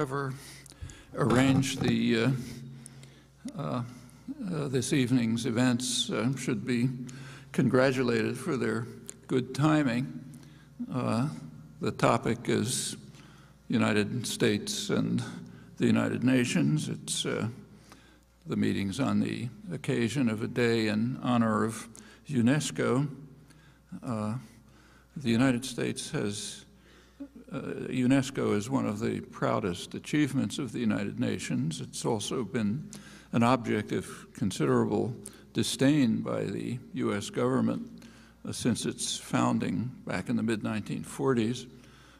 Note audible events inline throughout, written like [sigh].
whoever arranged the uh, uh, uh, this evening's events should be congratulated for their good timing. The topic is United States and the United Nations. It's the meetings on the occasion of a day in honor of UNESCO. Uh, the United States has UNESCO is one of the proudest achievements of the United Nations. It's also been an object of considerable disdain by the U.S. government uh, since its founding back in the mid 1940s.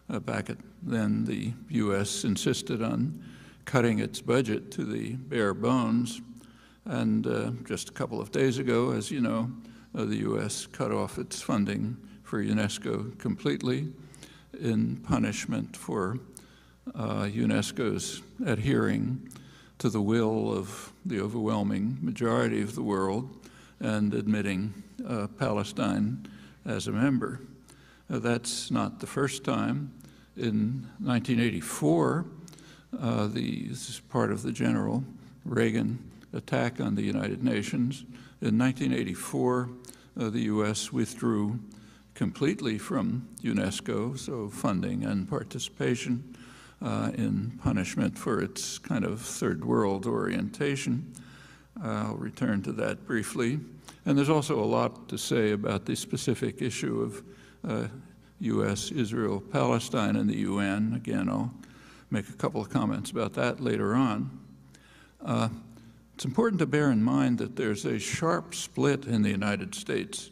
Uh, back at then, the U.S. insisted on cutting its budget to the bare bones. And uh, just a couple of days ago, as you know, uh, the U.S. cut off its funding for UNESCO completely in punishment for uh, UNESCO's adhering to the will of the overwhelming majority of the world and admitting uh, Palestine as a member. Uh, that's not the first time. In 1984, uh, the, this is part of the General Reagan attack on the United Nations. In 1984, uh, the U.S. withdrew completely from UNESCO, so funding and participation uh, in punishment for its kind of third world orientation. I'll return to that briefly. And there's also a lot to say about the specific issue of uh, U.S., Israel, Palestine, and the UN. Again, I'll make a couple of comments about that later on. Uh, it's important to bear in mind that there's a sharp split in the United States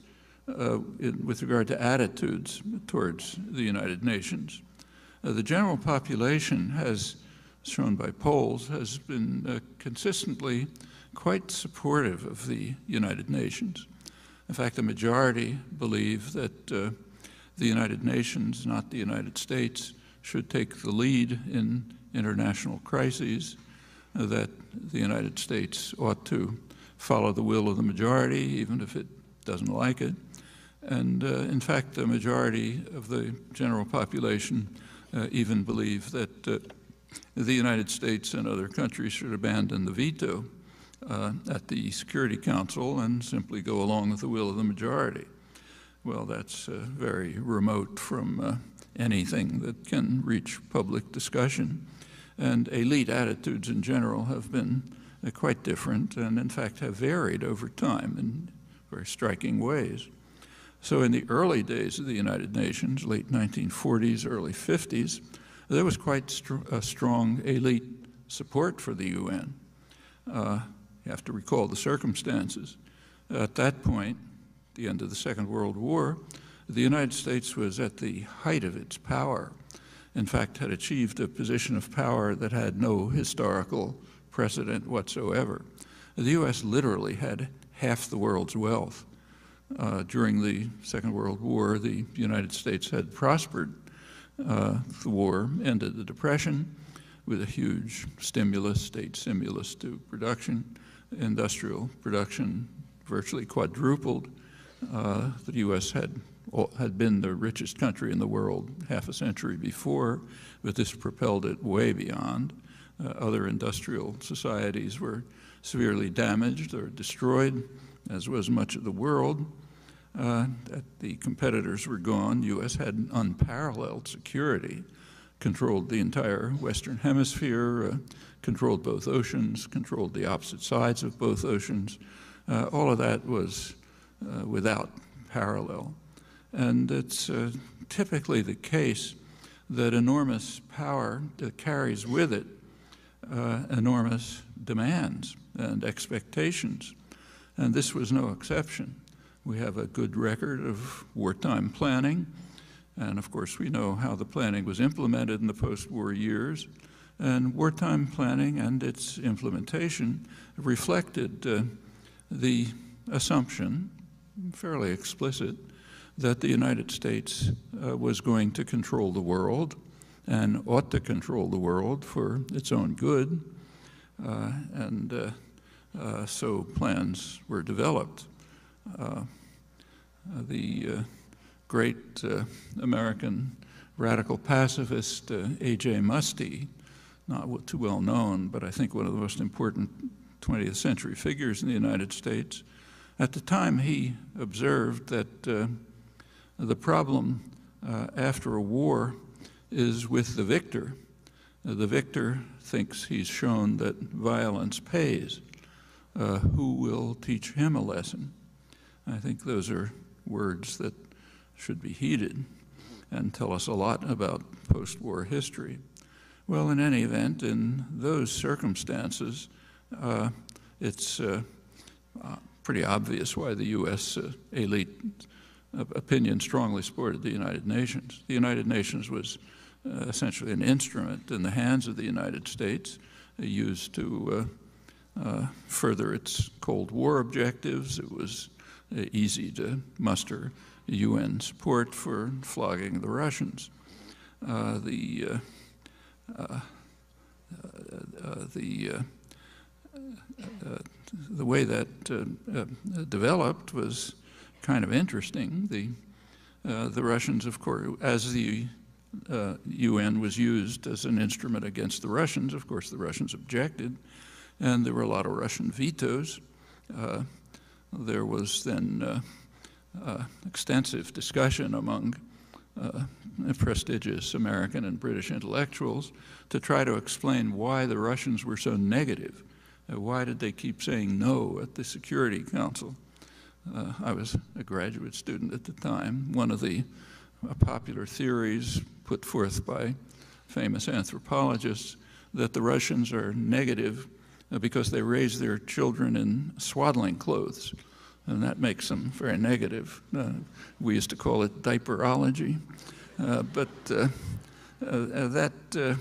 uh, in, with regard to attitudes towards the United Nations. Uh, the general population has, shown by polls, has been uh, consistently quite supportive of the United Nations. In fact, the majority believe that uh, the United Nations, not the United States, should take the lead in international crises, uh, that the United States ought to follow the will of the majority, even if it doesn't like it. And uh, in fact, the majority of the general population uh, even believe that uh, the United States and other countries should abandon the veto at the Security Council and simply go along with the will of the majority. Well, that's very remote from anything that can reach public discussion. And elite attitudes in general have been uh, quite different and, in fact, have varied over time in very striking ways. So in the early days of the United Nations, late 1940s, early 50s, there was quite str a strong elite support for the UN. Uh, you have to recall the circumstances. At that point, the end of the Second World War, the United States was at the height of its power. In fact, had achieved a position of power that had no historical precedent whatsoever. The U.S. literally had half the world's wealth. Uh, during the Second World War, the United States had prospered. Uh, the war ended the Depression with a huge stimulus, state stimulus to production. Industrial production virtually quadrupled. Uh, the U.S. had had been the richest country in the world half a century before, but this propelled it way beyond. Uh, other industrial societies were severely damaged or destroyed, as was much of the world uh, that the competitors were gone. U.S. had unparalleled security, controlled the entire Western Hemisphere, uh, controlled both oceans, controlled the opposite sides of both oceans. Uh, all of that was uh, without parallel. And it's uh, typically the case that enormous power carries with it uh, enormous demands and expectations. And this was no exception. We have a good record of wartime planning. And of course, we know how the planning was implemented in the post-war years. And wartime planning and its implementation reflected uh, the assumption, fairly explicit, that the United States uh, was going to control the world and ought to control the world for its own good. Uh, and uh, uh, so plans were developed. Uh, uh, the uh, great uh, American radical pacifist A.J. Muste not too well known, but I think one of the most important 20th century figures in the United States. At the time, he observed that uh, the problem uh, after a war is with the victor. Uh, the victor thinks he's shown that violence pays. Uh, who will teach him a lesson? I think those are words that should be heeded and tell us a lot about post war history. Well, in any event, in those circumstances, uh, it's uh, uh, pretty obvious why the U.S. Uh, elite opinion strongly supported the United Nations. The United Nations was uh, essentially an instrument in the hands of the United States used to Uh, further its Cold War objectives. It was uh, easy to muster UN support for flogging the Russians. Uh, the uh, uh, the uh, the way that developed was kind of interesting. The the Russians, of course, as the uh, UN was used as an instrument against the Russians. Of course, the Russians objected, and there were a lot of Russian vetoes. Uh, there was then uh, extensive discussion among uh, prestigious American and British intellectuals to try to explain why the Russians were so negative. Uh, why did they keep saying no at the Security Council? Uh, I was a graduate student at the time. One of the uh, popular theories put forth by famous anthropologists that the Russians are negative uh, because they raise their children in swaddling clothes and that makes them very negative. Uh, we used to call it diaperology, uh, but uh, uh that uh,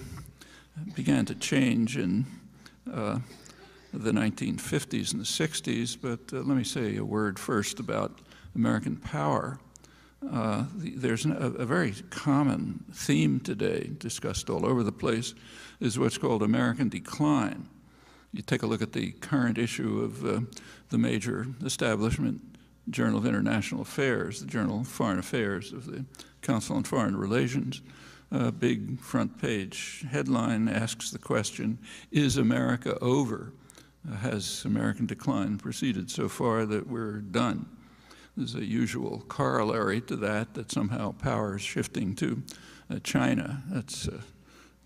began to change in uh, the 1950s and the 60s. But let me say a word first about American power. The, there's a, a very common theme today, discussed all over the place, is what's called American decline you take a look at the current issue of uh, the major establishment Journal of International Affairs, the Journal of Foreign Affairs of the Council on Foreign Relations. A big front page headline asks the question Is America over? Has American decline proceeded so far that we're done? There's a usual corollary to that, that somehow power is shifting to uh, China. That's uh,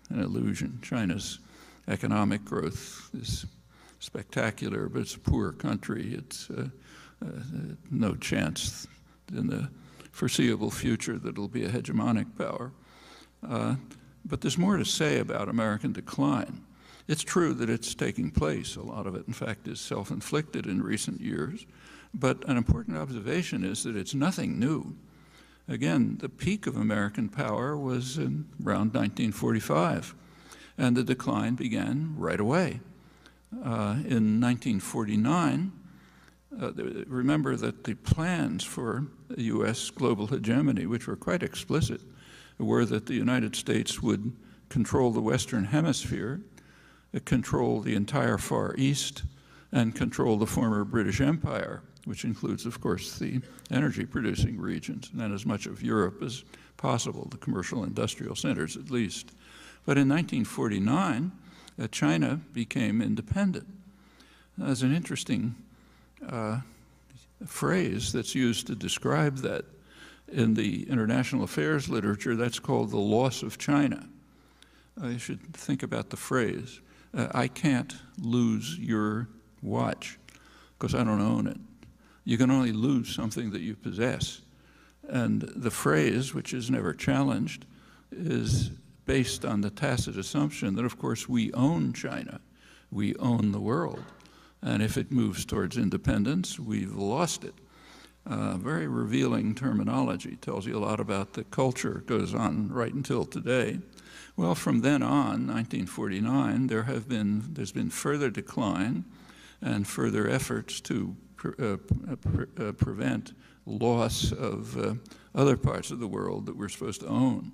an illusion. China's economic growth is spectacular, but it's a poor country. It's uh, uh, no chance in the foreseeable future that it'll be a hegemonic power. Uh, but there's more to say about American decline. It's true that it's taking place. A lot of it, in fact, is self-inflicted in recent years. But an important observation is that it's nothing new. Again, the peak of American power was in around 1945 and the decline began right away. Uh, in 1949, uh, remember that the plans for U.S. global hegemony, which were quite explicit, were that the United States would control the Western Hemisphere, uh, control the entire Far East, and control the former British Empire, which includes, of course, the energy producing regions and as much of Europe as possible, the commercial industrial centers at least. But in 1949, uh, China became independent. There's an interesting uh, phrase that's used to describe that in the international affairs literature. That's called the loss of China. Uh, you should think about the phrase. Uh, I can't lose your watch because I don't own it. You can only lose something that you possess. And the phrase, which is never challenged, is based on the tacit assumption that, of course, we own China, we own the world. And if it moves towards independence, we've lost it. Uh, very revealing terminology, tells you a lot about the culture, goes on right until today. Well, from then on, 1949, there have been, there's been further decline and further efforts to pre uh, pre uh, prevent loss of uh, other parts of the world that we're supposed to own.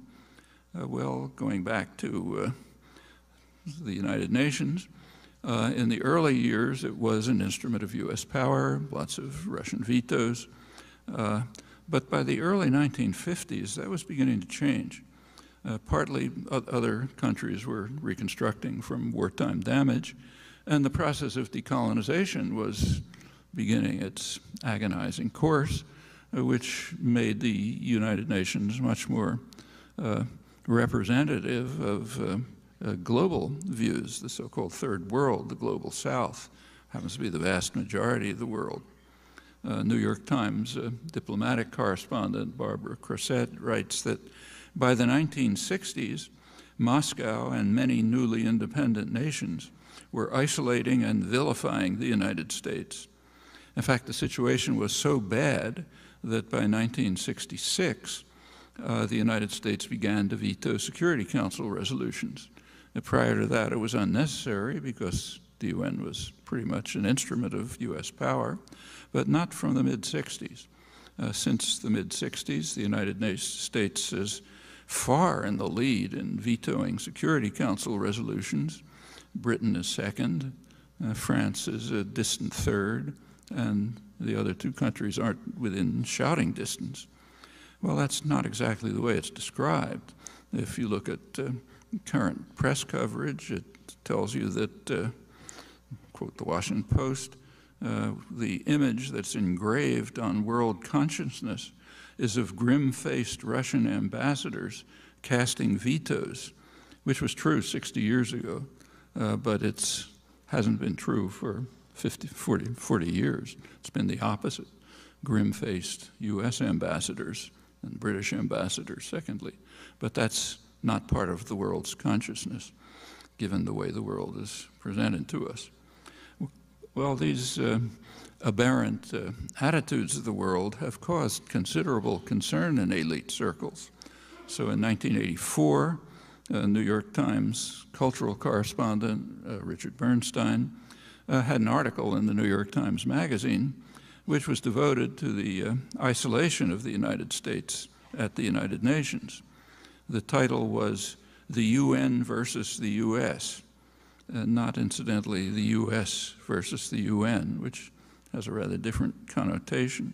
Uh, well, going back to uh, the United Nations, uh, in the early years, it was an instrument of U.S. power, lots of Russian vetoes. But by the early 1950s, that was beginning to change. Partly other countries were reconstructing from wartime damage, and the process of decolonization was beginning its agonizing course, which made the United Nations much more uh, representative of uh, uh, global views, the so-called third world, the global south, happens to be the vast majority of the world. Uh, New York Times uh, diplomatic correspondent Barbara Crossette writes that by the 1960s, Moscow and many newly independent nations were isolating and vilifying the United States. In fact, the situation was so bad that by 1966, uh, the United States began to veto Security Council resolutions. And prior to that, it was unnecessary because the UN was pretty much an instrument of U.S. power, but not from the mid 60s. Uh, since the mid 60s, the United States is far in the lead in vetoing Security Council resolutions. Britain is second, uh, France is a distant third, and the other two countries aren't within shouting distance. Well, that's not exactly the way it's described. If you look at uh, current press coverage, it tells you that, uh, quote the Washington Post, uh, the image that's engraved on world consciousness is of grim-faced Russian ambassadors casting vetoes, which was true 60 years ago, uh, but it hasn't been true for 50, 40, 40 years. It's been the opposite. Grim-faced U.S. ambassadors and British ambassadors, secondly. But that's not part of the world's consciousness, given the way the world is presented to us. Well, these uh, aberrant uh, attitudes of the world have caused considerable concern in elite circles. So in 1984, uh, New York Times cultural correspondent uh, Richard Bernstein uh, had an article in the New York Times Magazine which was devoted to the uh, isolation of the United States at the United Nations. The title was The UN versus the US, uh, not incidentally the US versus the UN, which has a rather different connotation.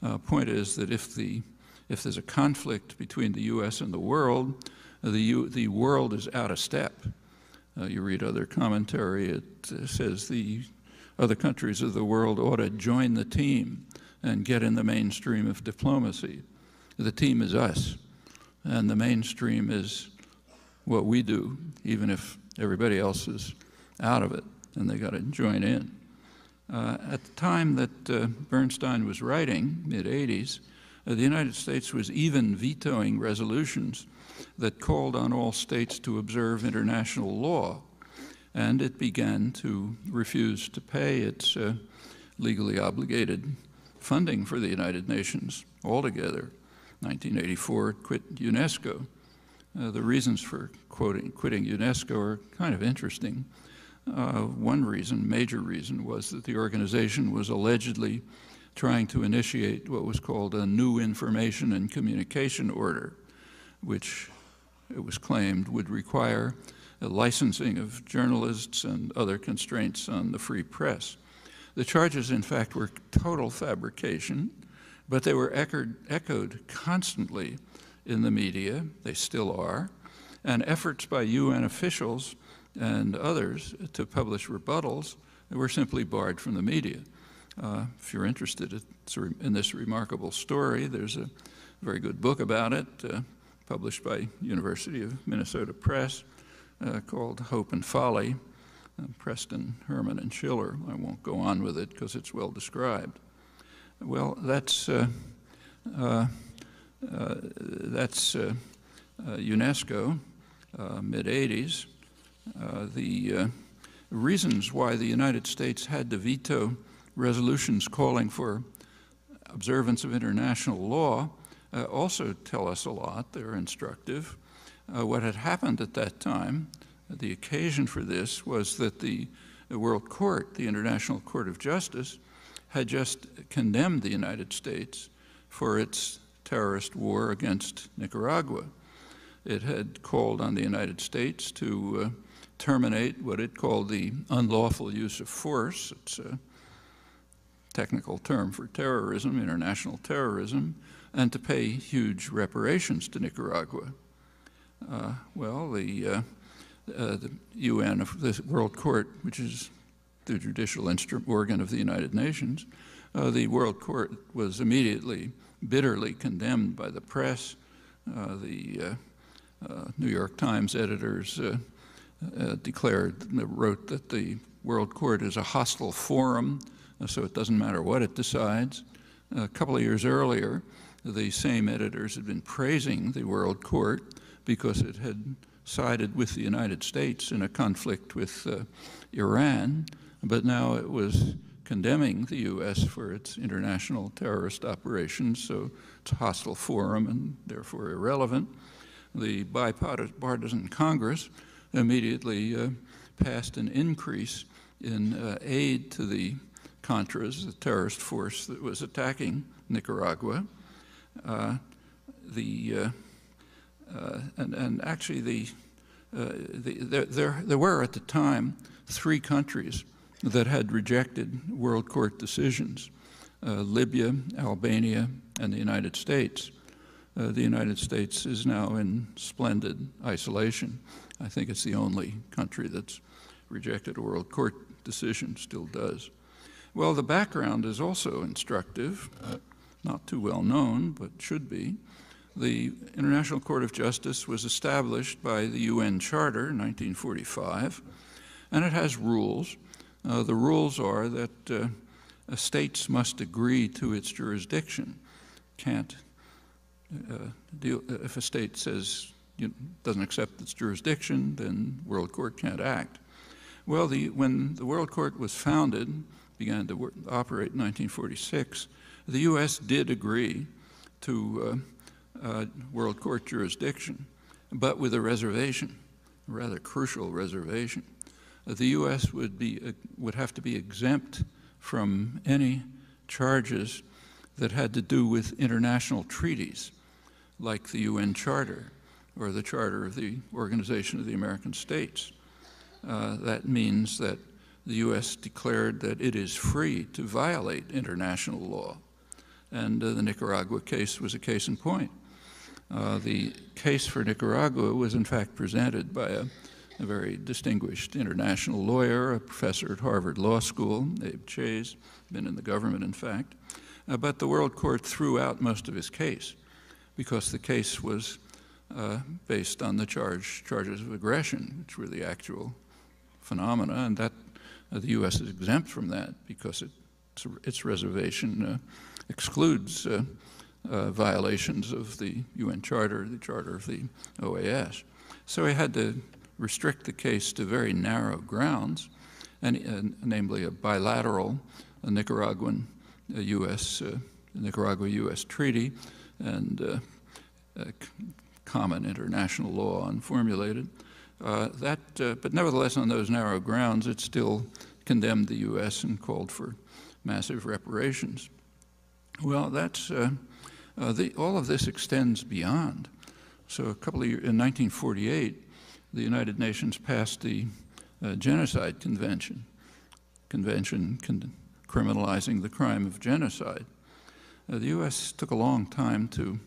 Uh, point is that if, the, if there's a conflict between the US and the world, the, U, the world is out of step. Uh, you read other commentary, it uh, says the other countries of the world ought to join the team and get in the mainstream of diplomacy. The team is us, and the mainstream is what we do, even if everybody else is out of it, and they got to join in. Uh, at the time that uh, Bernstein was writing, mid 80s, uh, the United States was even vetoing resolutions that called on all states to observe international law and it began to refuse to pay its uh, legally obligated funding for the United Nations altogether. 1984, it quit UNESCO. Uh, the reasons for quoting, quitting UNESCO are kind of interesting. Uh, one reason, major reason, was that the organization was allegedly trying to initiate what was called a new information and communication order, which it was claimed would require licensing of journalists and other constraints on the free press. The charges, in fact, were total fabrication, but they were echoed, echoed constantly in the media, they still are, and efforts by UN officials and others to publish rebuttals were simply barred from the media. Uh, if you're interested in this remarkable story, there's a very good book about it, uh, published by University of Minnesota Press uh, called Hope and Folly, uh, Preston, Herman, and Schiller. I won't go on with it because it's well described. Well, that's, uh, uh, uh that's uh, UNESCO, mid 80s. the reasons why the United States had to veto resolutions calling for observance of international law also tell us a lot. They're instructive. Uh, what had happened at that time, the occasion for this was that the, the World Court, the International Court of Justice, had just condemned the United States for its terrorist war against Nicaragua. It had called on the United States to uh, terminate what it called the unlawful use of force. It's a technical term for terrorism, international terrorism, and to pay huge reparations to Nicaragua. Uh, well, the, uh, uh, the UN, the World Court, which is the judicial instrument organ of the United Nations, uh, the World Court was immediately bitterly condemned by the press. Uh, the uh, New York Times editors declared, wrote that the World Court is a hostile forum, so it doesn't matter what it decides. A couple of years earlier, the same editors had been praising the World Court because it had sided with the United States in a conflict with uh, Iran, but now it was condemning the U.S. for its international terrorist operations, so it's a hostile forum and therefore irrelevant. The bipartisan Congress immediately uh, passed an increase in uh, aid to the Contras, the terrorist force that was attacking Nicaragua. Uh, the, uh, and, and, actually, the, uh, the, there, there, there were at the time three countries that had rejected World Court decisions uh, Libya, Albania, and the United States. Uh, the United States is now in splendid isolation. I think it's the only country that's rejected a World Court decision, still does. Well, the background is also instructive, uh, not too well known, but should be. The International Court of Justice was established by the UN Charter in 1945, and it has rules uh, the rules are that uh, states must agree to its jurisdiction. Can't uh, deal, if a state says you doesn't accept its jurisdiction, then World Court can't act. Well, the, when the World Court was founded, began to work, operate in 1946, the U.S. did agree to uh, uh, World Court jurisdiction, but with a reservation, a rather crucial reservation the U.S. would, be, uh, would have to be exempt from any charges that had to do with international treaties, like the UN Charter or the Charter of the Organization of the American States. Uh, that means that the U.S. declared that it is free to violate international law. And uh, the Nicaragua case was a case in point. Uh, the case for Nicaragua was in fact presented by a a very distinguished international lawyer, a professor at Harvard Law School, Abe Chayes, been in the government, in fact. Uh, but the World Court threw out most of his case because the case was uh, based on the charge, charges of aggression, which were the actual phenomena, and that uh, the U.S. is exempt from that because it, its, reservation uh, excludes uh, uh, violations of the UN Charter, the Charter of the OAS. So he had to restrict the case to very narrow grounds, and, and namely a bilateral a Nicaraguan a U.S. Uh, Nicaragua-U.S. treaty and uh, common international law unformulated. Uh, that, uh, but nevertheless, on those narrow grounds, it still condemned the U.S. and called for massive reparations. Well, that's uh, the, all of this extends beyond. So a couple of years in 1948, the United Nations passed the uh, Genocide Convention, convention con criminalizing the crime of genocide. Uh, the U.S. took a long time to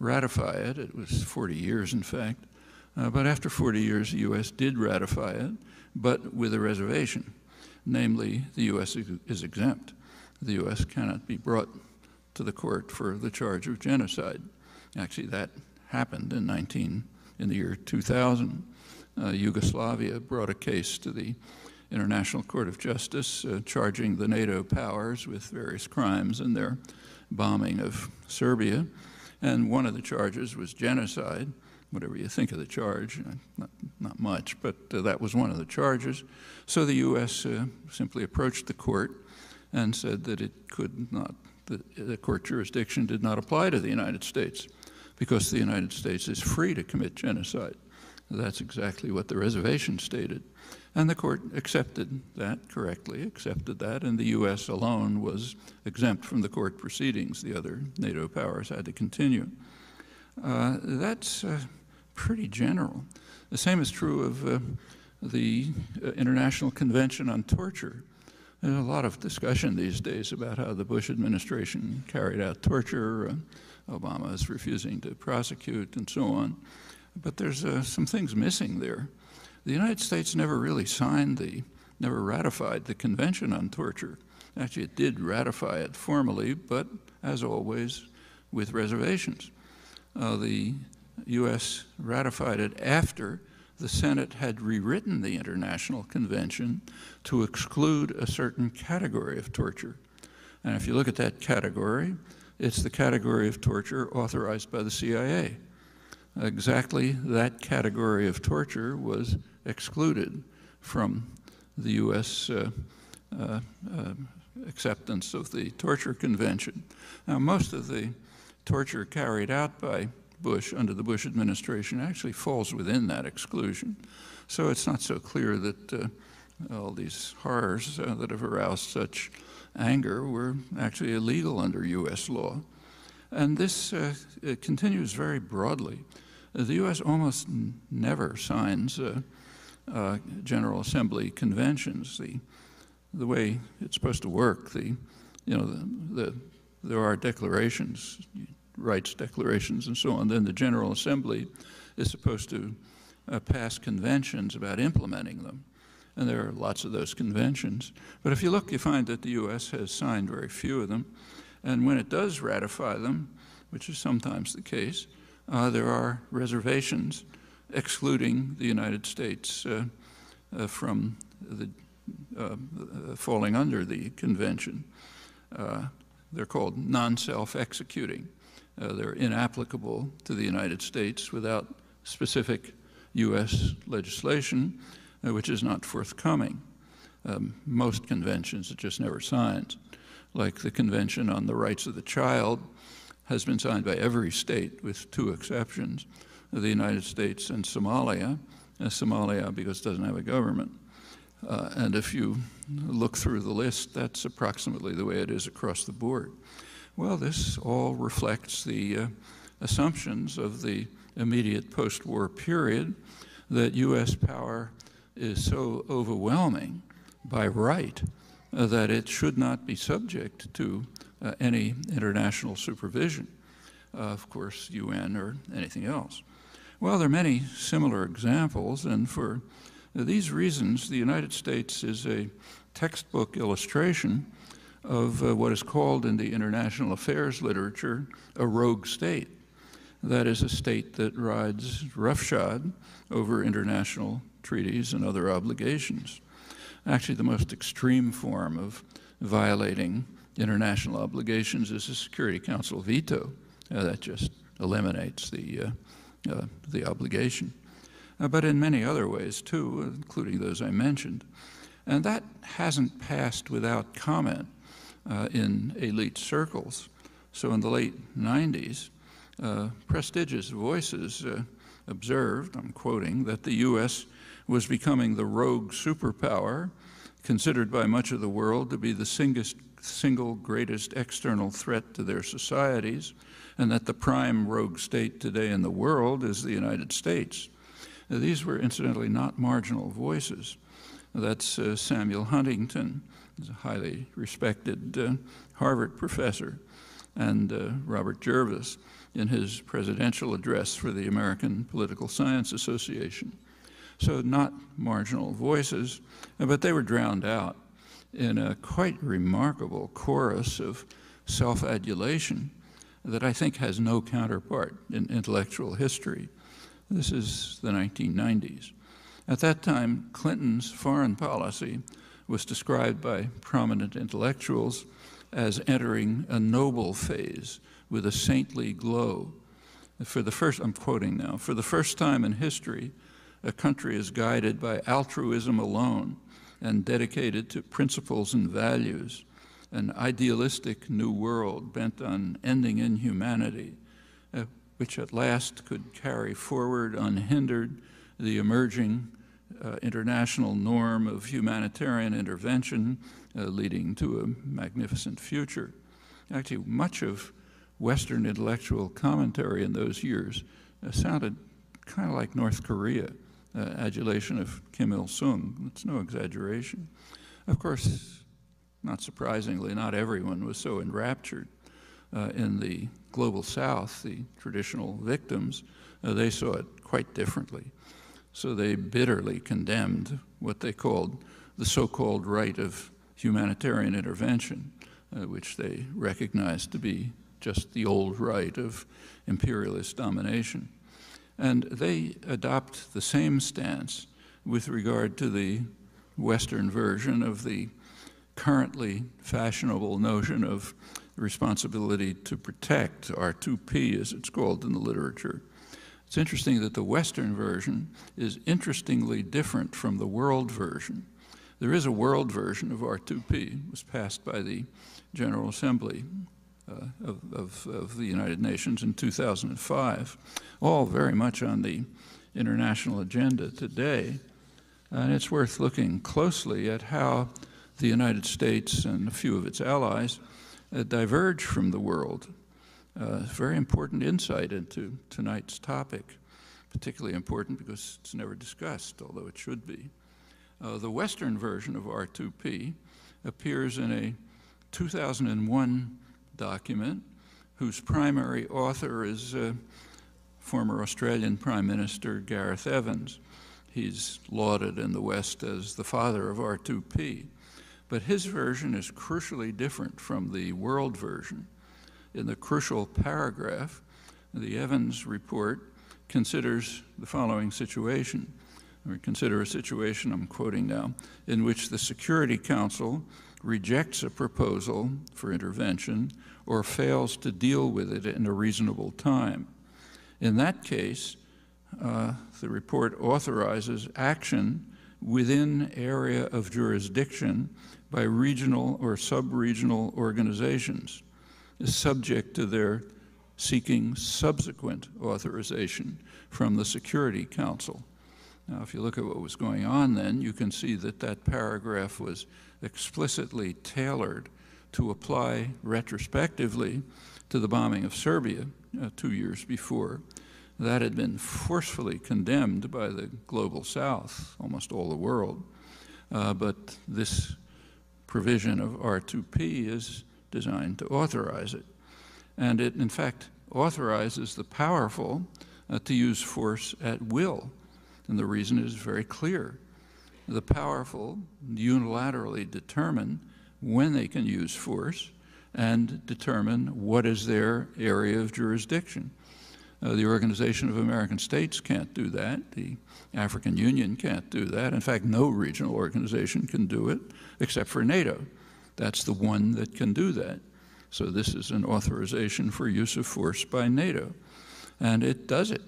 ratify it. It was 40 years, in fact. Uh, but after 40 years, the U.S. did ratify it, but with a reservation. Namely, the U.S. is exempt. The U.S. cannot be brought to the court for the charge of genocide. Actually, that happened in 19, in the year 2000 uh, Yugoslavia brought a case to the International Court of Justice uh, charging the NATO powers with various crimes in their bombing of Serbia. And one of the charges was genocide, whatever you think of the charge, uh, not, not much, but uh, that was one of the charges. So the U.S. Uh, simply approached the court and said that it could not, the, the court jurisdiction did not apply to the United States because the United States is free to commit genocide. That's exactly what the reservation stated. And the court accepted that correctly, accepted that, and the U.S. alone was exempt from the court proceedings. The other NATO powers had to continue. Uh, that's uh, pretty general. The same is true of uh, the uh, International Convention on Torture. There's a lot of discussion these days about how the Bush administration carried out torture. Uh, Obama is refusing to prosecute, and so on. But there's uh, some things missing there. The United States never really signed the, never ratified the Convention on Torture. Actually, it did ratify it formally, but as always, with reservations. Uh, the U.S. ratified it after the Senate had rewritten the International Convention to exclude a certain category of torture. And if you look at that category, it's the category of torture authorized by the CIA. Exactly that category of torture was excluded from the U.S. Uh, uh, uh, acceptance of the Torture Convention. Now, most of the torture carried out by Bush under the Bush administration actually falls within that exclusion. So it's not so clear that uh, all these horrors uh, that have aroused such anger were actually illegal under U.S. law. And this uh, continues very broadly. the U.S. almost never signs uh, uh, General Assembly conventions. The, the way it's supposed to work, the, you know, the, the, there are declarations, rights declarations and so on. Then the General Assembly is supposed to uh, pass conventions about implementing them. And there are lots of those conventions. But if you look, you find that the U.S. has signed very few of them. And when it does ratify them, which is sometimes the case, uh, there are reservations excluding the United States uh, uh, from the uh, falling under the convention. Uh, they're called non-self-executing. Uh, they're inapplicable to the United States without specific U.S. legislation, uh, which is not forthcoming. Um, most conventions it just never signs, like the Convention on the Rights of the Child has been signed by every state with two exceptions, the United States and Somalia. Uh, Somalia because it doesn't have a government. Uh, and if you look through the list, that's approximately the way it is across the board. Well, this all reflects the uh, assumptions of the immediate post-war period that U.S. power is so overwhelming by right uh, that it should not be subject to uh, any international supervision, of course, UN or anything else. Well, there are many similar examples, and for these reasons, the United States is a textbook illustration of uh, what is called in the international affairs literature a rogue state. That is a state that rides roughshod over international treaties and other obligations. Actually, the most extreme form of violating international obligations is a Security Council veto. Uh, that just eliminates the, uh, uh the obligation. Uh, but in many other ways, too, including those I mentioned. And that hasn't passed without comment uh, in elite circles. So in the late 90s, uh, prestigious voices uh, observed, I'm quoting, that the U.S. was becoming the rogue superpower, considered by much of the world to be the singest, single greatest external threat to their societies, and that the prime rogue state today in the world is the United States. Now, these were incidentally not marginal voices. That's uh, Samuel Huntington, He's a highly respected uh, Harvard professor, and uh, Robert Jervis in his presidential address for the American Political Science Association. So not marginal voices, but they were drowned out in a quite remarkable chorus of self-adulation that I think has no counterpart in intellectual history. This is the 1990s. At that time, Clinton's foreign policy was described by prominent intellectuals as entering a noble phase with a saintly glow. For the first, I'm quoting now, for the first time in history, a country is guided by altruism alone and dedicated to principles and values, an idealistic new world bent on ending inhumanity, uh, which at last could carry forward unhindered the emerging uh, international norm of humanitarian intervention uh, leading to a magnificent future. Actually, much of Western intellectual commentary in those years uh, sounded kind of like North Korea, uh, adulation of Kim Il-sung. It's no exaggeration. Of course, not surprisingly, not everyone was so enraptured. uh, in the global south, the traditional victims, uh, they saw it quite differently. So they bitterly condemned what they called the so-called right of humanitarian intervention, uh, which they recognized to be just the old right of imperialist domination. And they adopt the same stance with regard to the Western version of the currently fashionable notion of responsibility to protect, R2P as it's called in the literature. It's interesting that the Western version is interestingly different from the world version. There is a world version of R2P. It was passed by the General Assembly uh, of, of, of, the United Nations in 2005, all very much on the international agenda today. And it's worth looking closely at how the United States and a few of its allies uh, diverge from the world. Uh, very important insight into tonight's topic, particularly important because it's never discussed, although it should be. Uh, the Western version of R2P appears in a 2001 document whose primary author is uh, former Australian Prime Minister Gareth Evans. He's lauded in the West as the father of R2P. But his version is crucially different from the world version. In the crucial paragraph, the Evans report considers the following situation. We consider a situation, I'm quoting now, in which the Security Council rejects a proposal for intervention or fails to deal with it in a reasonable time. In that case, uh, the report authorizes action within area of jurisdiction by regional or sub-regional organizations, is subject to their seeking subsequent authorization from the Security Council. Now, if you look at what was going on then, you can see that that paragraph was explicitly tailored to apply retrospectively to the bombing of Serbia uh, two years before. That had been forcefully condemned by the global south, almost all the world. Uh, but this provision of R2P is designed to authorize it. And it, in fact, authorizes the powerful uh, to use force at will. And the reason is very clear. The powerful unilaterally determine when they can use force and determine what is their area of jurisdiction. Uh, the Organization of American States can't do that. The African Union can't do that. In fact, no regional organization can do it except for NATO. That's the one that can do that. So this is an authorization for use of force by NATO. And it does it.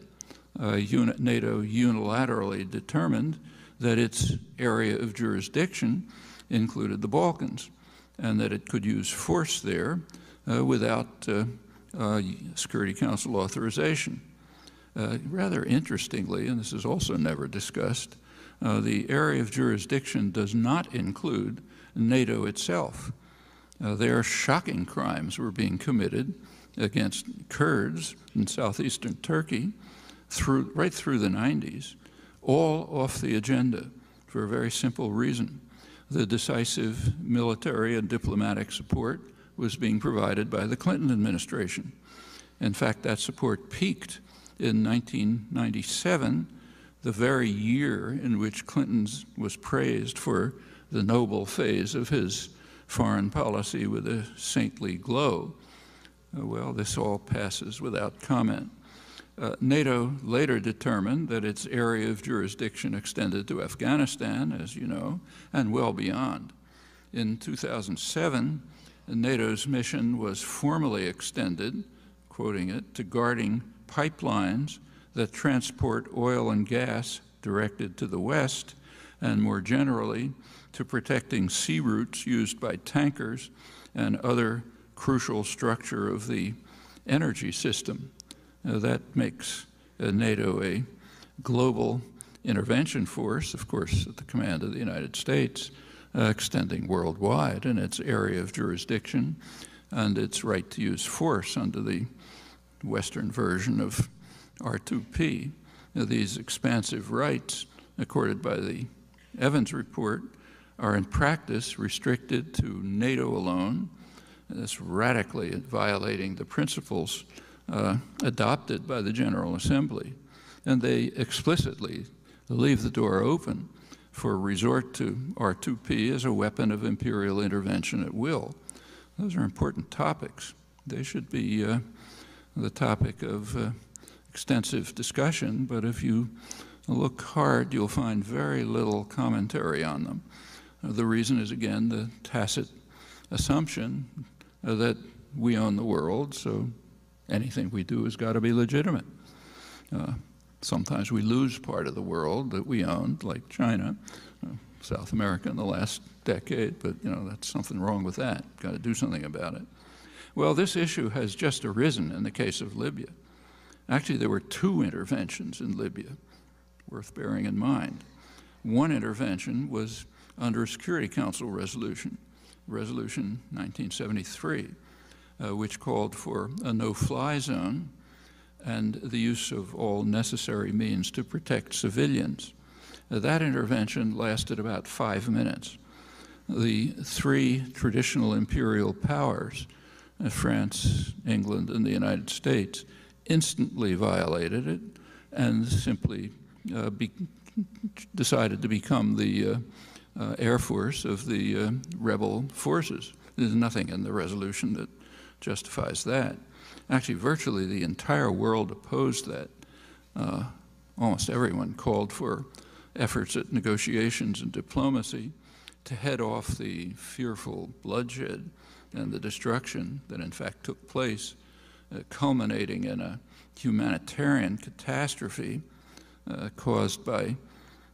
Uh, NATO unilaterally determined that its area of jurisdiction included the Balkans and that it could use force there uh, without uh, uh Security Council authorization. Uh, rather interestingly, and this is also never discussed, uh, the area of jurisdiction does not include NATO itself. Uh, there, shocking crimes were being committed against Kurds in southeastern Turkey through, right through the 90s, all off the agenda for a very simple reason. The decisive military and diplomatic support was being provided by the Clinton administration. In fact, that support peaked in 1997, the very year in which Clinton was praised for the noble phase of his foreign policy with a saintly glow. Uh, well, this all passes without comment. Uh, NATO later determined that its area of jurisdiction extended to Afghanistan, as you know, and well beyond. In 2007, NATO's mission was formally extended, quoting it, to guarding pipelines that transport oil and gas directed to the West, and more generally, to protecting sea routes used by tankers and other crucial structure of the energy system. That makes uh, NATO a global intervention force, of course, at the command of the United States, uh, extending worldwide in its area of jurisdiction and its right to use force under the Western version of R2P. Now, these expansive rights accorded by the Evans report are in practice restricted to NATO alone, That's radically violating the principles uh, adopted by the General Assembly. And they explicitly leave the door open for resort to R2P as a weapon of imperial intervention at will. Those are important topics. They should be uh, the topic of uh, extensive discussion, but if you look hard, you'll find very little commentary on them. Uh, the reason is, again, the tacit assumption uh, that we own the world, so anything we do has got to be legitimate. Uh, sometimes we lose part of the world that we owned, like China, uh, South America in the last decade, but you know that's something wrong with that. Got to do something about it. Well, this issue has just arisen in the case of Libya. Actually, there were two interventions in Libya, worth bearing in mind. One intervention was under a Security Council resolution, Resolution 1973, uh, which called for a no-fly zone and the use of all necessary means to protect civilians. Uh, that intervention lasted about five minutes. The three traditional imperial powers, uh, France, England, and the United States, instantly violated it and simply uh, decided to become the uh, Air Force of the uh, rebel forces. There's nothing in the resolution that justifies that. Actually, virtually the entire world opposed that. Uh, almost everyone called for efforts at negotiations and diplomacy to head off the fearful bloodshed and the destruction that in fact took place, uh, culminating in a humanitarian catastrophe uh, caused by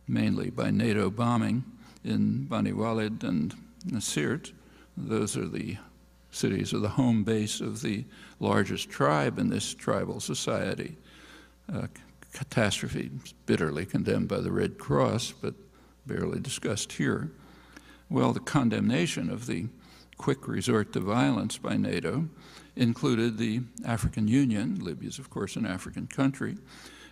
mainly by NATO bombing in Bani Walid and Sirte. Those are the cities are the home base of the largest tribe in this tribal society. Uh, catastrophe bitterly condemned by the Red Cross, but barely discussed here. Well, the condemnation of the quick resort to violence by NATO included the African Union, Libya is of course an African country.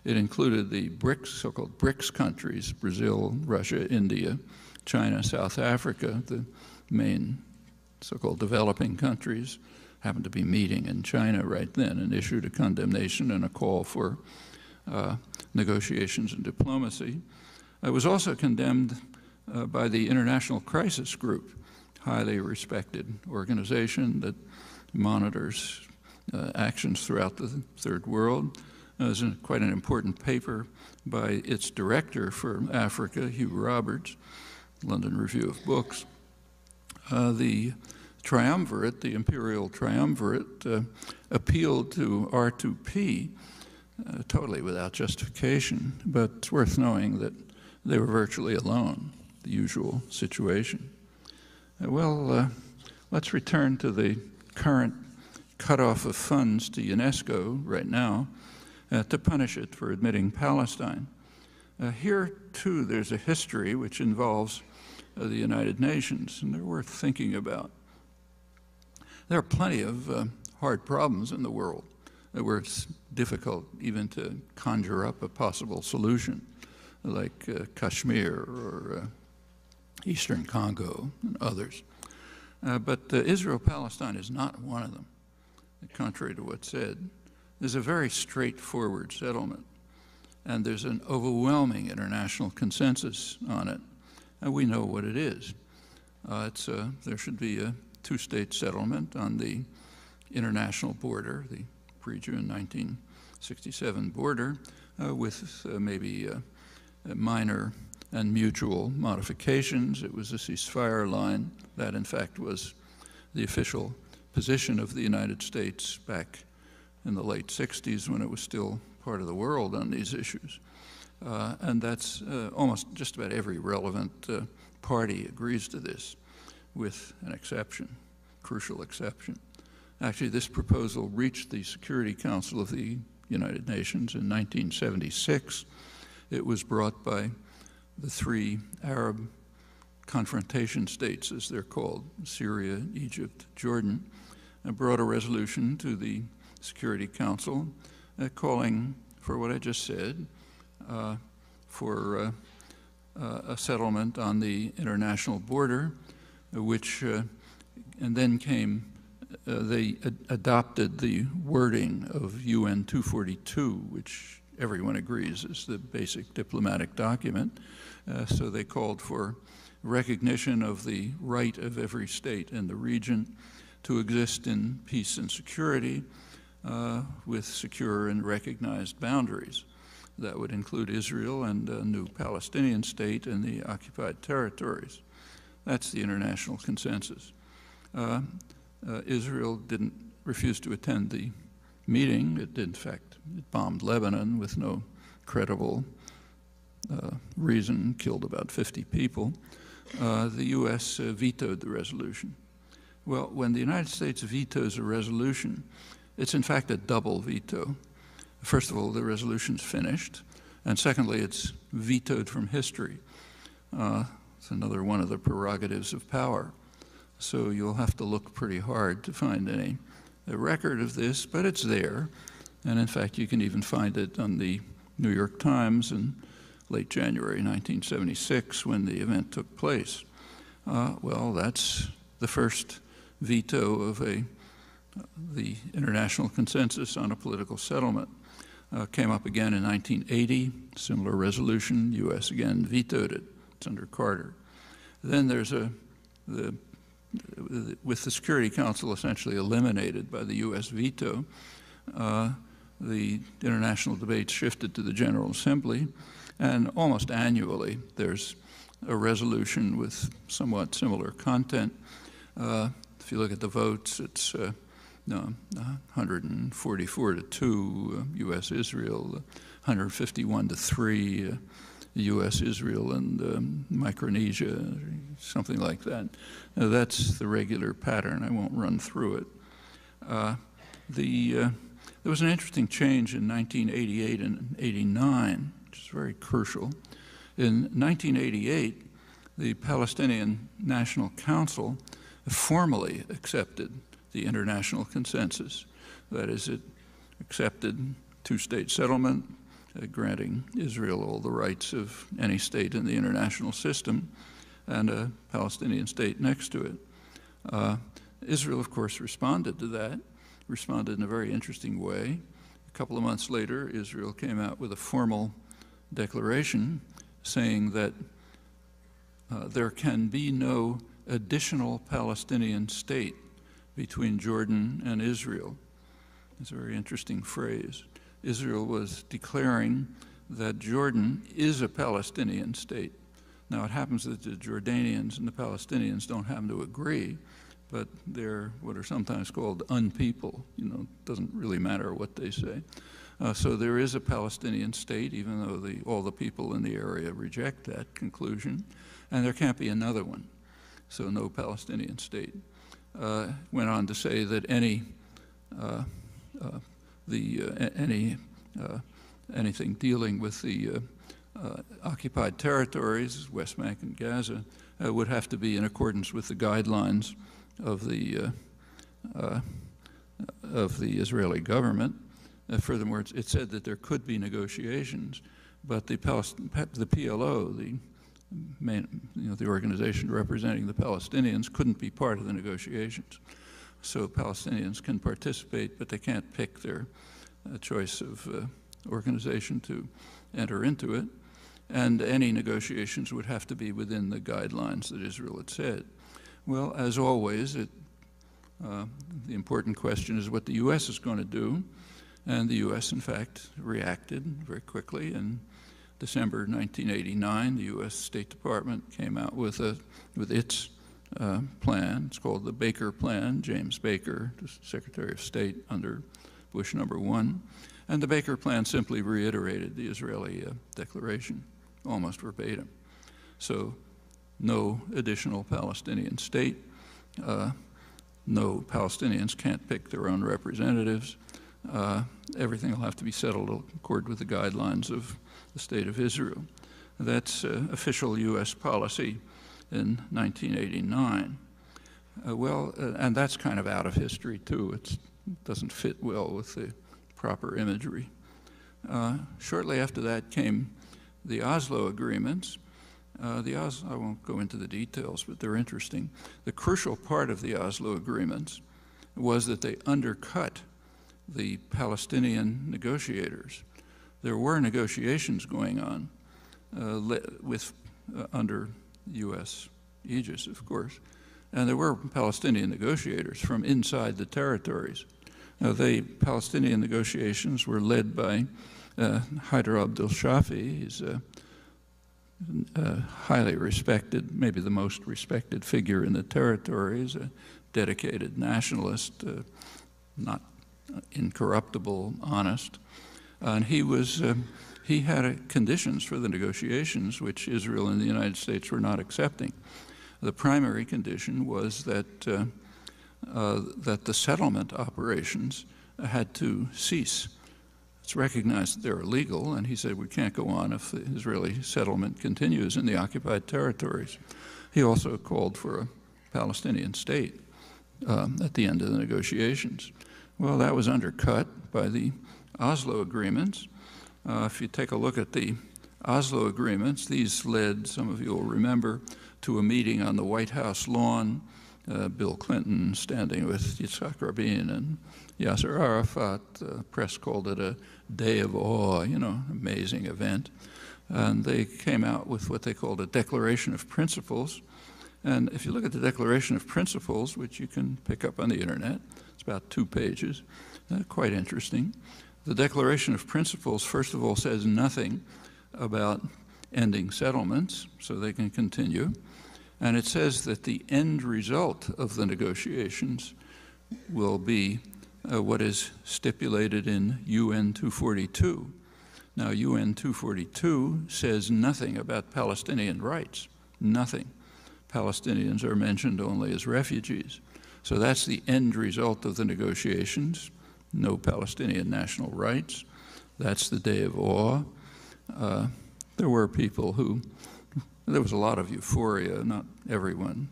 It included the BRICS, so-called BRICS countries, Brazil, Russia, India, China, South Africa, the main so-called developing countries, happened to be meeting in China right then and issued a condemnation and a call for uh, negotiations and diplomacy. It was also condemned uh, by the International Crisis Group, highly respected organization that monitors uh, actions throughout the third world. Was quite an important paper by its director for Africa, Hugh Roberts, London Review of Books. Uh, the triumvirate, the imperial triumvirate, uh, appealed to R2P uh, totally without justification, but it's worth knowing that they were virtually alone, the usual situation. Uh, well, uh, let's return to the current cutoff of funds to UNESCO right now uh, to punish it for admitting Palestine. Uh, here, too, there's a history which involves uh, the United Nations, and they're worth thinking about. There are plenty of uh, hard problems in the world where it's difficult even to conjure up a possible solution, like uh, Kashmir or uh, Eastern Congo and others. Uh, but uh, Israel-Palestine is not one of them, contrary to what's said. There's a very straightforward settlement, and there's an overwhelming international consensus on it, and we know what it is. Uh, a, there should be a two-state settlement on the international border, the pre-June 1967 border, uh, with uh, maybe uh, minor and mutual modifications. It was a ceasefire line. That, in fact, was the official position of the United States back in the late 60s when it was still part of the world on these issues. Uh, and that's uh, almost just about every relevant uh, party agrees to this, with an exception, crucial exception. Actually, this proposal reached the Security Council of the United Nations in 1976. It was brought by the three Arab confrontation states, as they're called, Syria, Egypt, Jordan, and brought a resolution to the Security Council uh, calling for what I just said, for uh, uh a settlement on the international border, which, uh, and then came uh, they ad adopted the wording of UN 242, which everyone agrees is the basic diplomatic document. Uh, so they called for recognition of the right of every state in the region to exist in peace and security uh, with secure and recognized boundaries. That would include Israel and a new Palestinian state and the occupied territories. That's the international consensus. Uh, uh, Israel didn't refuse to attend the meeting. It in fact, it bombed Lebanon with no credible uh, reason, killed about 50 people. Uh, the U.S. Uh, vetoed the resolution. Well, when the United States vetoes a resolution, it's in fact a double veto. First of all, the resolution's finished, and secondly, it's vetoed from history. Uh, it's another one of the prerogatives of power. So you'll have to look pretty hard to find any record of this, but it's there. And in fact, you can even find it on the New York Times in late January 1976 when the event took place. Uh, well, that's the first veto of a, the international consensus on a political settlement. Uh, came up again in 1980, similar resolution, U.S. again vetoed it. It's under Carter. Then there's a, the, with the Security Council essentially eliminated by the U.S. veto, uh, the international debate shifted to the General Assembly, and almost annually there's a resolution with somewhat similar content. Uh, if you look at the votes, it's uh, 144 to 2 U.S. Israel, 151 to 3 U.S. Israel and um, Micronesia, something like that. Now, that's the regular pattern. I won't run through it. Uh, the, uh, there was an interesting change in 1988 and 89, which is very crucial. In 1988, the Palestinian National Council formally accepted the international consensus. That is, it accepted two-state settlement, uh, granting Israel all the rights of any state in the international system, and a Palestinian state next to it. Uh, Israel, of course, responded to that, responded in a very interesting way. A couple of months later, Israel came out with a formal declaration saying that uh, there can be no additional Palestinian state between Jordan and Israel. It's a very interesting phrase. Israel was declaring that Jordan is a Palestinian state. Now, it happens that the Jordanians and the Palestinians don't happen to agree, but they're what are sometimes called unpeople. You know, it doesn't really matter what they say. Uh, so there is a Palestinian state, even though the, all the people in the area reject that conclusion, and there can't be another one. So no Palestinian state. Uh, went on to say that any uh, uh, the any anything dealing with the occupied territories, West Bank and Gaza, would have to be in accordance with the guidelines of the of the Israeli government. Uh, furthermore, it said that there could be negotiations, but the, Palest the PLO, the main, you know, the organization representing the Palestinians couldn't be part of the negotiations. So Palestinians can participate, but they can't pick their uh, choice of uh, organization to enter into it. And any negotiations would have to be within the guidelines that Israel had set. Well, as always, it, uh, the important question is what the U.S. is going to do. And the U.S., in fact, reacted very quickly and December 1989, the U.S. State Department came out with, a, with its uh, plan. It's called the Baker Plan, James Baker, Secretary of State under Bush number one. And the Baker Plan simply reiterated the Israeli uh, declaration, almost verbatim. So no additional Palestinian state, uh, no Palestinians can't pick their own representatives. Uh, everything will have to be settled accord with the guidelines of the State of Israel. That's uh, official U.S. policy in 1989. Uh, well, uh, and that's kind of out of history, too. It doesn't fit well with the proper imagery. Uh, shortly after that came the Oslo agreements. Uh, the Os I won't go into the details, but they're interesting. The crucial part of the Oslo agreements was that they undercut the Palestinian negotiators. There were negotiations going on uh, with uh, under U.S. aegis, of course, and there were Palestinian negotiators from inside the territories. Now, the Palestinian negotiations were led by uh, Haider Abdel Shafi. He's a, a, highly respected, maybe the most respected figure in the territories, a dedicated nationalist, uh, not incorruptible, honest. And he was, uh, he had conditions for the negotiations which Israel and the United States were not accepting. The primary condition was that, uh, uh, that the settlement operations had to cease. It's recognized that they're illegal, and he said we can't go on if the Israeli settlement continues in the occupied territories. He also called for a Palestinian state um, at the end of the negotiations. Well, that was undercut by the Oslo agreements. Uh, if you take a look at the Oslo agreements, these led, some of you will remember, to a meeting on the White House lawn. Uh, Bill Clinton standing with Yitzhak Rabin and Yasser Arafat. Uh, press called it a day of awe, you know, amazing event. And they came out with what they called a Declaration of Principles. And if you look at the Declaration of Principles, which you can pick up on the internet, it's about two pages, uh, quite interesting. The Declaration of Principles, first of all, says nothing about ending settlements so they can continue. And it says that the end result of the negotiations will be uh, what is stipulated in UN 242. Now, UN 242 says nothing about Palestinian rights, nothing. Palestinians are mentioned only as refugees. So that's the end result of the negotiations no Palestinian national rights. That's the day of awe. Uh, there were people who there was a lot of euphoria, not everyone.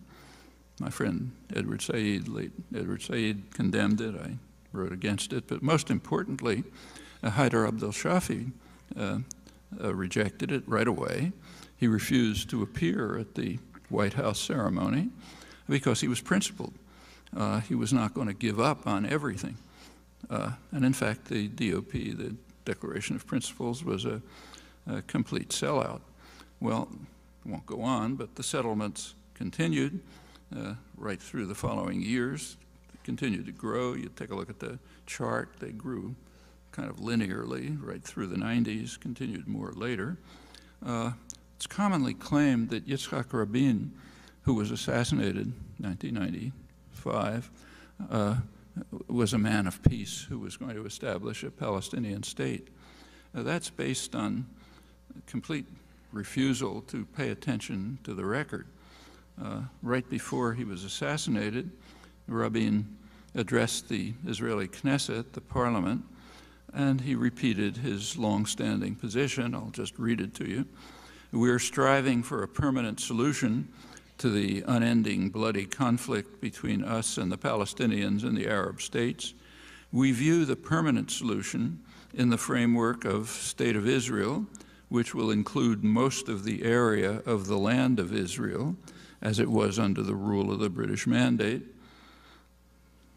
My friend Edward Said, late Edward Said, condemned it. I wrote against it. But most importantly, uh, Haider Abdel Shafi uh, uh, rejected it right away. He refused to appear at the White House ceremony because he was principled. Uh, he was not going to give up on everything. Uh, and in fact, the DOP, the Declaration of Principles, was a, a complete sellout. Well, won't go on, but the settlements continued uh, right through the following years, continued to grow. You take a look at the chart, they grew kind of linearly right through the 90s, continued more later. Uh, it's commonly claimed that Yitzhak Rabin, who was assassinated in 1995, uh, was a man of peace who was going to establish a Palestinian state. That's based on complete refusal to pay attention to the record. Uh, right before he was assassinated, Rabin addressed the Israeli Knesset, the parliament, and he repeated his long-standing position. I'll just read it to you. We're striving for a permanent solution to the unending bloody conflict between us and the Palestinians and the Arab states. We view the permanent solution in the framework of State of Israel which will include most of the area of the land of Israel, as it was under the rule of the British Mandate,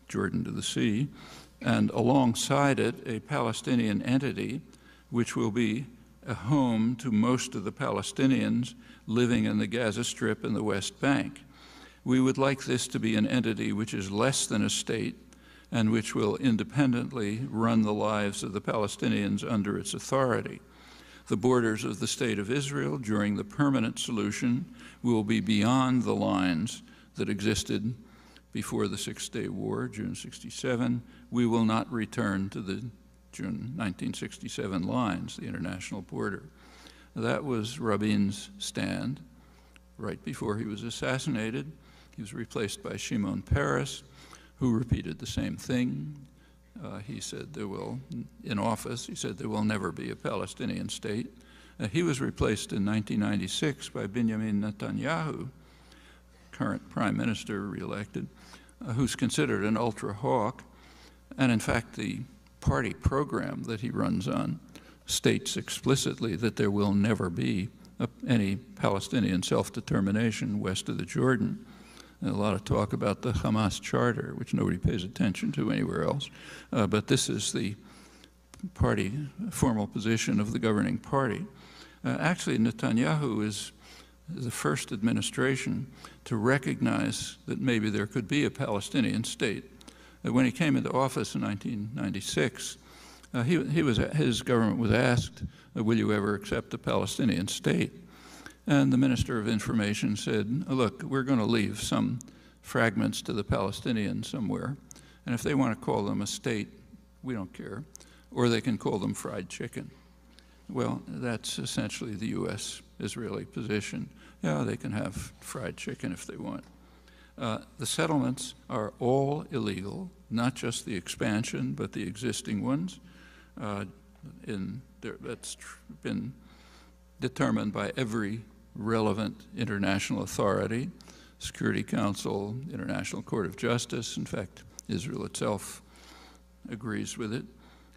Jordan to the sea, and alongside it, a Palestinian entity which will be a home to most of the Palestinians living in the Gaza Strip and the West Bank. We would like this to be an entity which is less than a state and which will independently run the lives of the Palestinians under its authority. The borders of the State of Israel during the permanent solution will be beyond the lines that existed before the Six-Day War, June 67. We will not return to the June 1967 lines, the international border. That was Rabin's stand right before he was assassinated. He was replaced by Shimon Peres, who repeated the same thing. Uh, he said there will, in office, he said there will never be a Palestinian state. Uh, he was replaced in 1996 by Benjamin Netanyahu, current prime minister reelected, uh, who's considered an ultra hawk. And in fact, the party program that he runs on states explicitly that there will never be a, any Palestinian self determination west of the Jordan. a lot of talk about the Hamas charter, which nobody pays attention to anywhere else. Uh, but this is the party formal position of the governing party. Uh, actually, Netanyahu is the first administration to recognize that maybe there could be a Palestinian state. Uh, when he came into office in 1996, uh, he, he was, his government was asked, uh, will you ever accept a Palestinian state? And the Minister of Information said, look, we're going to leave some fragments to the Palestinians somewhere, and if they want to call them a state, we don't care, or they can call them fried chicken. Well, that's essentially the U.S. Israeli position. Yeah, they can have fried chicken if they want. Uh, the settlements are all illegal, not just the expansion, but the existing ones. Uh, in there, that's been determined by every relevant international authority, Security Council, International Court of Justice. In fact, Israel itself agrees with it.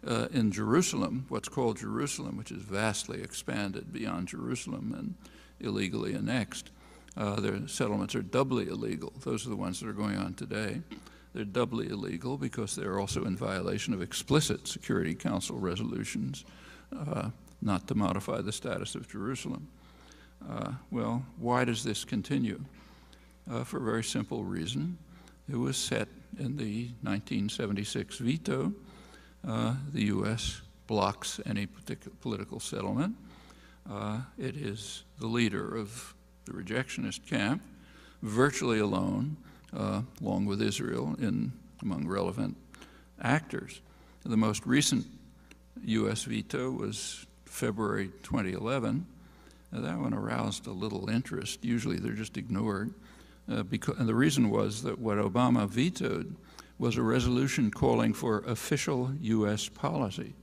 Uh, in Jerusalem, what's called Jerusalem, which is vastly expanded beyond Jerusalem and illegally annexed, uh, their settlements are doubly illegal. Those are the ones that are going on today. They're doubly illegal because they're also in violation of explicit Security Council resolutions uh, not to modify the status of Jerusalem. Uh, well, why does this continue? Uh, for a very simple reason. It was set in the 1976 veto. Uh, the U.S. blocks any political settlement. Uh, it is the leader of the rejectionist camp, virtually alone, uh, along with Israel, in among relevant actors. The most recent U.S. veto was February 2011. Now, that one aroused a little interest. Usually they're just ignored. Uh, because, and the reason was that what Obama vetoed was a resolution calling for official U.S. policy.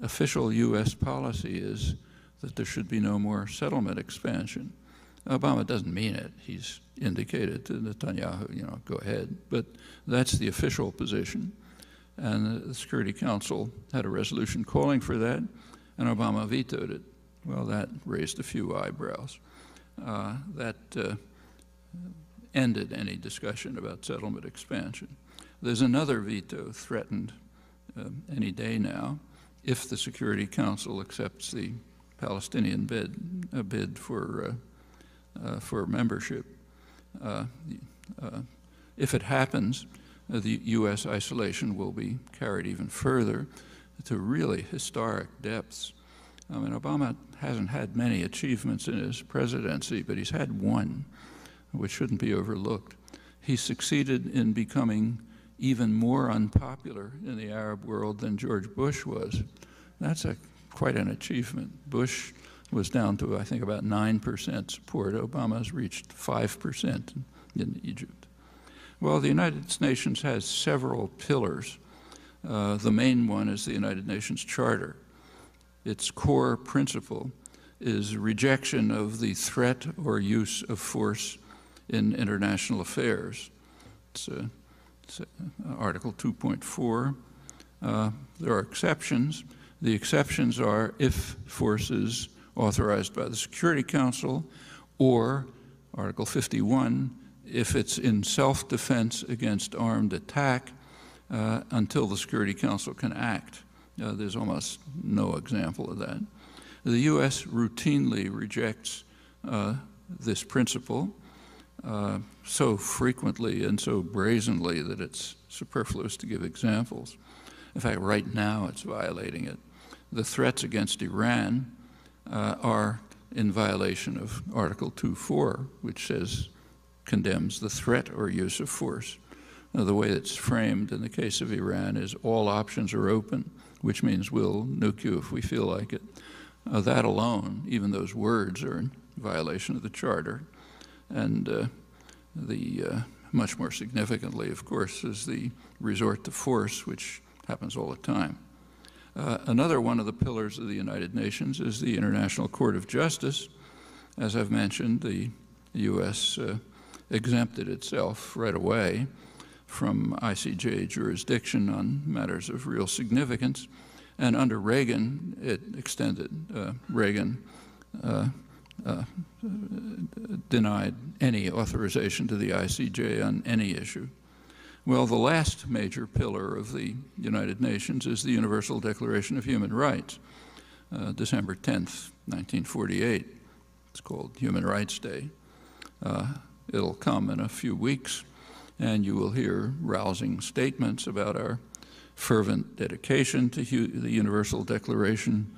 Official U.S. policy is that there should be no more settlement expansion. Obama doesn't mean it. He's indicated to Netanyahu, you know, go ahead. But that's the official position. And the Security Council had a resolution calling for that, and Obama vetoed it. Well, that raised a few eyebrows. Uh, that uh, ended any discussion about settlement expansion. There's another veto threatened uh, any day now if the Security Council accepts the Palestinian bid, a bid for, uh, uh, for membership. Uh, uh, if it happens, uh, the U.S. isolation will be carried even further to really historic depths. I mean, Obama hasn't had many achievements in his presidency, but he's had one, which shouldn't be overlooked. He succeeded in becoming even more unpopular in the Arab world than George Bush was. That's a, quite an achievement. Bush was down to, I think, about 9% support. Obama's reached 5% in Egypt. Well, the United Nations has several pillars. Uh, the main one is the United Nations Charter its core principle is rejection of the threat or use of force in international affairs. It's, a, it's a Article 2.4. Uh, there are exceptions. The exceptions are if forces authorized by the Security Council or Article 51 if it's in self-defense against armed attack uh, until the Security Council can act. Uh, there's almost no example of that. The U.S. routinely rejects uh, this principle uh, so frequently and so brazenly that it's superfluous to give examples. In fact, right now it's violating it. The threats against Iran uh, are in violation of Article 2.4, which says, condemns the threat or use of force. Now, the way it's framed in the case of Iran is all options are open which means we'll nuke you if we feel like it. Uh, that alone, even those words, are in violation of the Charter. And uh, the uh, much more significantly, of course, is the resort to force, which happens all the time. Uh, another one of the pillars of the United Nations is the International Court of Justice. As I've mentioned, the U.S. Uh, exempted itself right away from ICJ jurisdiction on matters of real significance. And under Reagan, it extended. Uh, Reagan uh, uh, denied any authorization to the ICJ on any issue. Well, the last major pillar of the United Nations is the Universal Declaration of Human Rights, uh, December 10th, 1948. It's called Human Rights Day. Uh, it'll come in a few weeks, and you will hear rousing statements about our fervent dedication to the Universal Declaration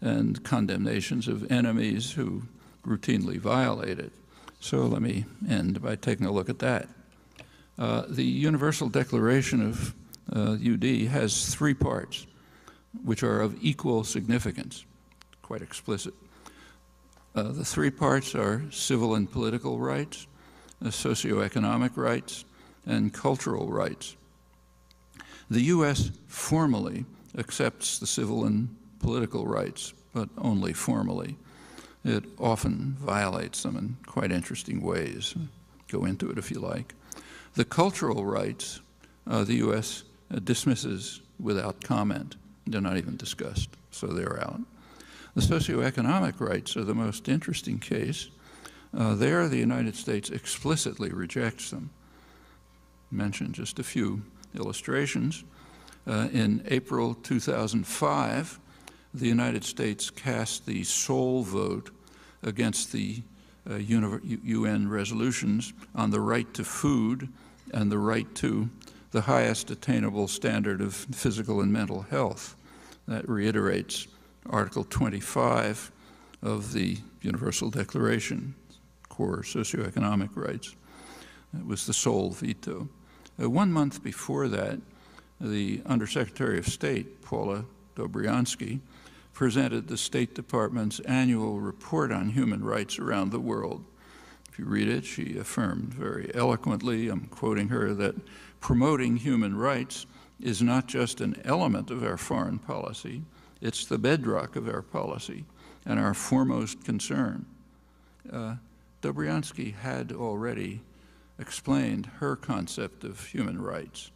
and condemnations of enemies who routinely violate it. So let me end by taking a look at that. Uh, the Universal Declaration of uh, UD has three parts, which are of equal significance, quite explicit. Uh, the three parts are civil and political rights, uh, socioeconomic rights, and cultural rights. The U.S. formally accepts the civil and political rights, but only formally. It often violates them in quite interesting ways. Go into it if you like. The cultural rights, uh, the U.S. Uh, dismisses without comment. They're not even discussed, so they're out. The socioeconomic rights are the most interesting case. Uh, there, the United States explicitly rejects them. Mention just a few illustrations. Uh, in April 2005, the United States cast the sole vote against the UN resolutions on the right to food and the right to the highest attainable standard of physical and mental health. That reiterates Article 25 of the Universal Declaration, core socioeconomic rights. It was the sole veto. Uh, one month before that, the Undersecretary of State, Paula Dobriansky, presented the State Department's annual report on human rights around the world. If you read it, she affirmed very eloquently, I'm quoting her, that promoting human rights is not just an element of our foreign policy, it's the bedrock of our policy and our foremost concern. Uh, Dobriansky had already explained her concept of human rights.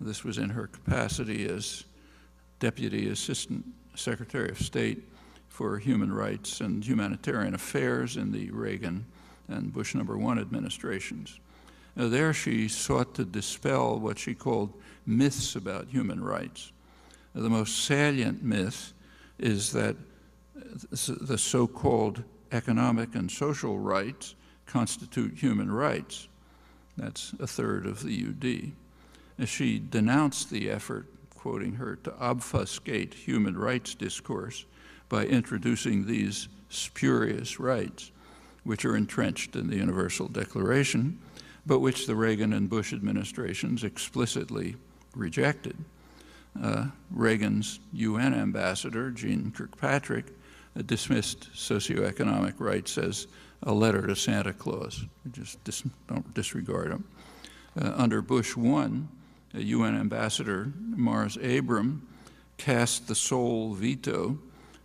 This was in her capacity as Deputy Assistant Secretary of State for Human Rights and Humanitarian Affairs in the Reagan and Bush number one administrations. Uh, there she sought to dispel what she called myths about human rights. Uh, the most salient myth is that the so-called economic and social rights constitute human rights. That's a third of the UD. She denounced the effort, quoting her, to obfuscate human rights discourse by introducing these spurious rights, which are entrenched in the Universal Declaration, but which the Reagan and Bush administrations explicitly rejected. Uh, Reagan's UN ambassador, Jeane Kirkpatrick, dismissed socioeconomic rights as a letter to Santa Claus. Just dis don't disregard them. Uh, under Bush 1, UN Ambassador Morris Abram cast the sole veto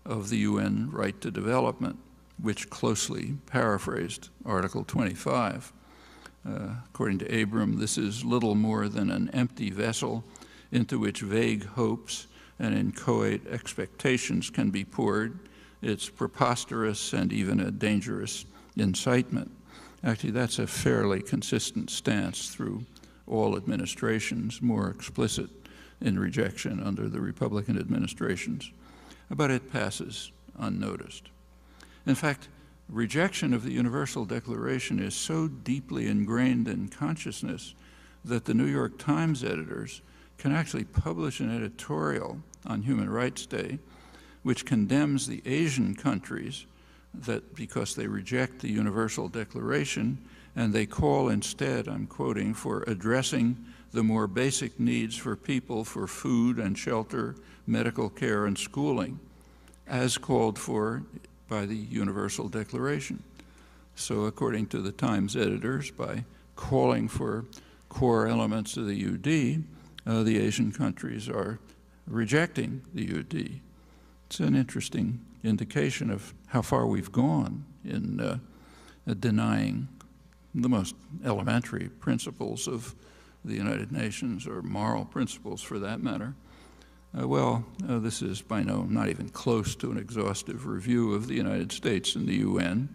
of the UN right to development, which closely paraphrased Article 25. Uh, according to Abram, this is little more than an empty vessel into which vague hopes and inchoate expectations can be poured. It's preposterous and even a dangerous incitement. Actually, that's a fairly consistent stance through all administrations, more explicit in rejection under the Republican administrations. But it passes unnoticed. In fact, rejection of the Universal Declaration is so deeply ingrained in consciousness that the New York Times editors can actually publish an editorial on Human Rights Day which condemns the Asian countries that because they reject the Universal Declaration and they call instead, I'm quoting, for addressing the more basic needs for people for food and shelter, medical care, and schooling, as called for by the Universal Declaration. So according to the Times editors, by calling for core elements of the UD, uh, the Asian countries are rejecting the UD. It's an interesting indication of how far we've gone in uh, denying the most elementary principles of the United Nations, or moral principles for that matter. Uh, well, uh, this is by no, not even close to an exhaustive review of the United States and the UN.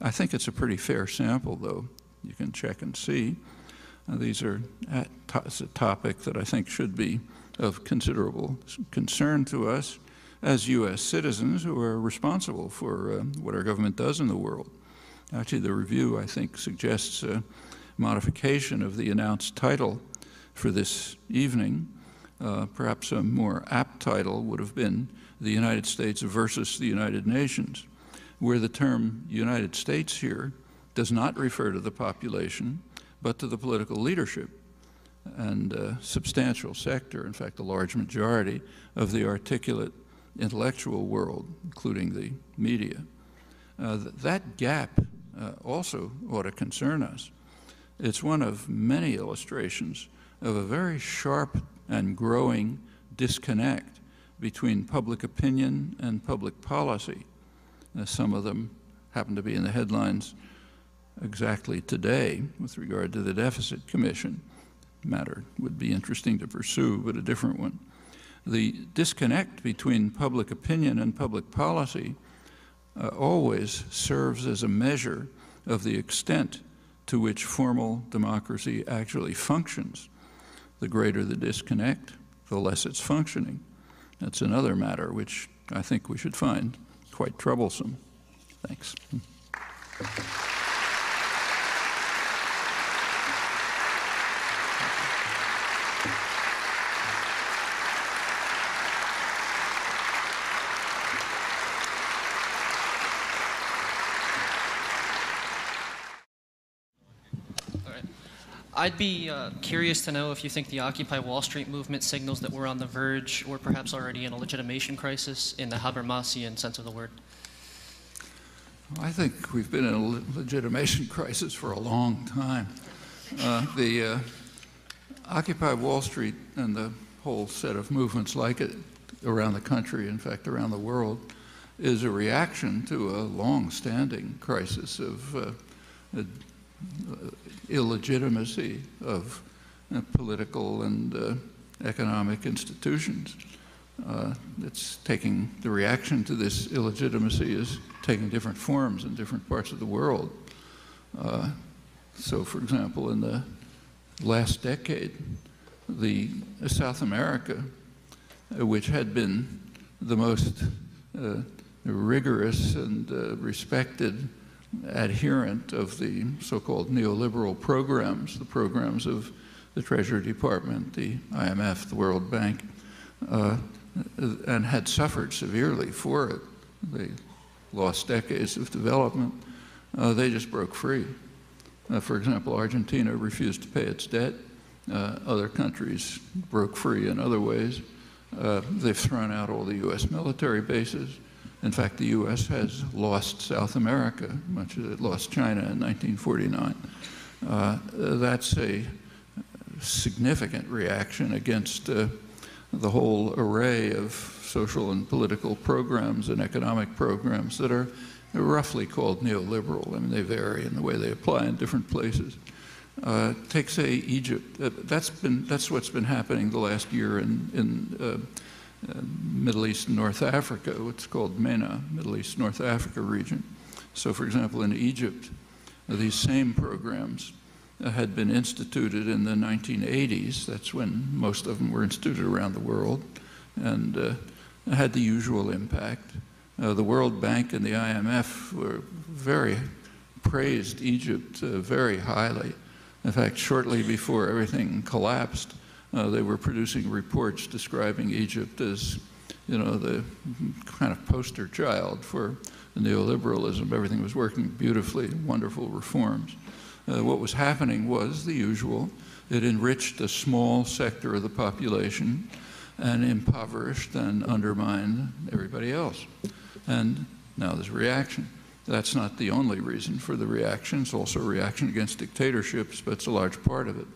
I think it's a pretty fair sample, though. You can check and see. Uh, these are a topic that I think should be of considerable concern to us as U.S. citizens who are responsible for uh, what our government does in the world. Actually, the review, I think, suggests a modification of the announced title for this evening. Uh, perhaps a more apt title would have been the United States versus the United Nations, where the term United States here does not refer to the population, but to the political leadership and a substantial sector, in fact, a large majority of the articulate intellectual world, including the media. Uh, th that gap uh, also ought to concern us. It's one of many illustrations of a very sharp and growing disconnect between public opinion and public policy. Uh, some of them happen to be in the headlines exactly today with regard to the Deficit Commission. Matter would be interesting to pursue, but a different one. The disconnect between public opinion and public policy uh, always serves as a measure of the extent to which formal democracy actually functions. The greater the disconnect, the less it's functioning. That's another matter which I think we should find quite troublesome. Thanks. I'd be uh, curious to know if you think the Occupy Wall Street movement signals that we're on the verge or perhaps already in a legitimation crisis in the Habermasian sense of the word. I think we've been in a legitimation [laughs] crisis for a long time. Uh, the uh, Occupy Wall Street and the whole set of movements like it around the country, in fact, around the world, is a reaction to a long-standing crisis of uh, illegitimacy of uh, political and uh, economic institutions. Uh, it's taking the reaction to this illegitimacy is taking different forms in different parts of the world. Uh, so, for example, in the last decade, the uh, South America, which had been the most rigorous and respected adherent of the so-called neoliberal programs, the programs of the Treasury Department, the IMF, the World Bank, uh, and had suffered severely for it. They lost decades of development. Uh, they just broke free. Uh, for example, Argentina refused to pay its debt. Uh, other countries broke free in other ways. Uh, they've thrown out all the U.S. military bases. In fact, the U.S. has lost South America, much as it lost China in 1949. Uh, that's a significant reaction against uh, the whole array of social and political programs and economic programs that are roughly called neoliberal. I mean, they vary in the way they apply in different places. Uh, take, say, Egypt. Uh, that's, been, that's what's been happening the last year in, in Middle East and North Africa, what's called MENA, Middle East North Africa region. So for example, in Egypt, these same programs had been instituted in the 1980s. That's when most of them were instituted around the world and uh, had the usual impact. Uh, the World Bank and the IMF were very praised Egypt uh, very highly. In fact, shortly before everything collapsed, uh, they were producing reports describing Egypt as, you know, the kind of poster child for neoliberalism. Everything was working beautifully, wonderful reforms. Uh, what was happening was the usual. It enriched a small sector of the population and impoverished and undermined everybody else. And now there's reaction. That's not the only reason for the reaction. It's also a reaction against dictatorships, but it's a large part of it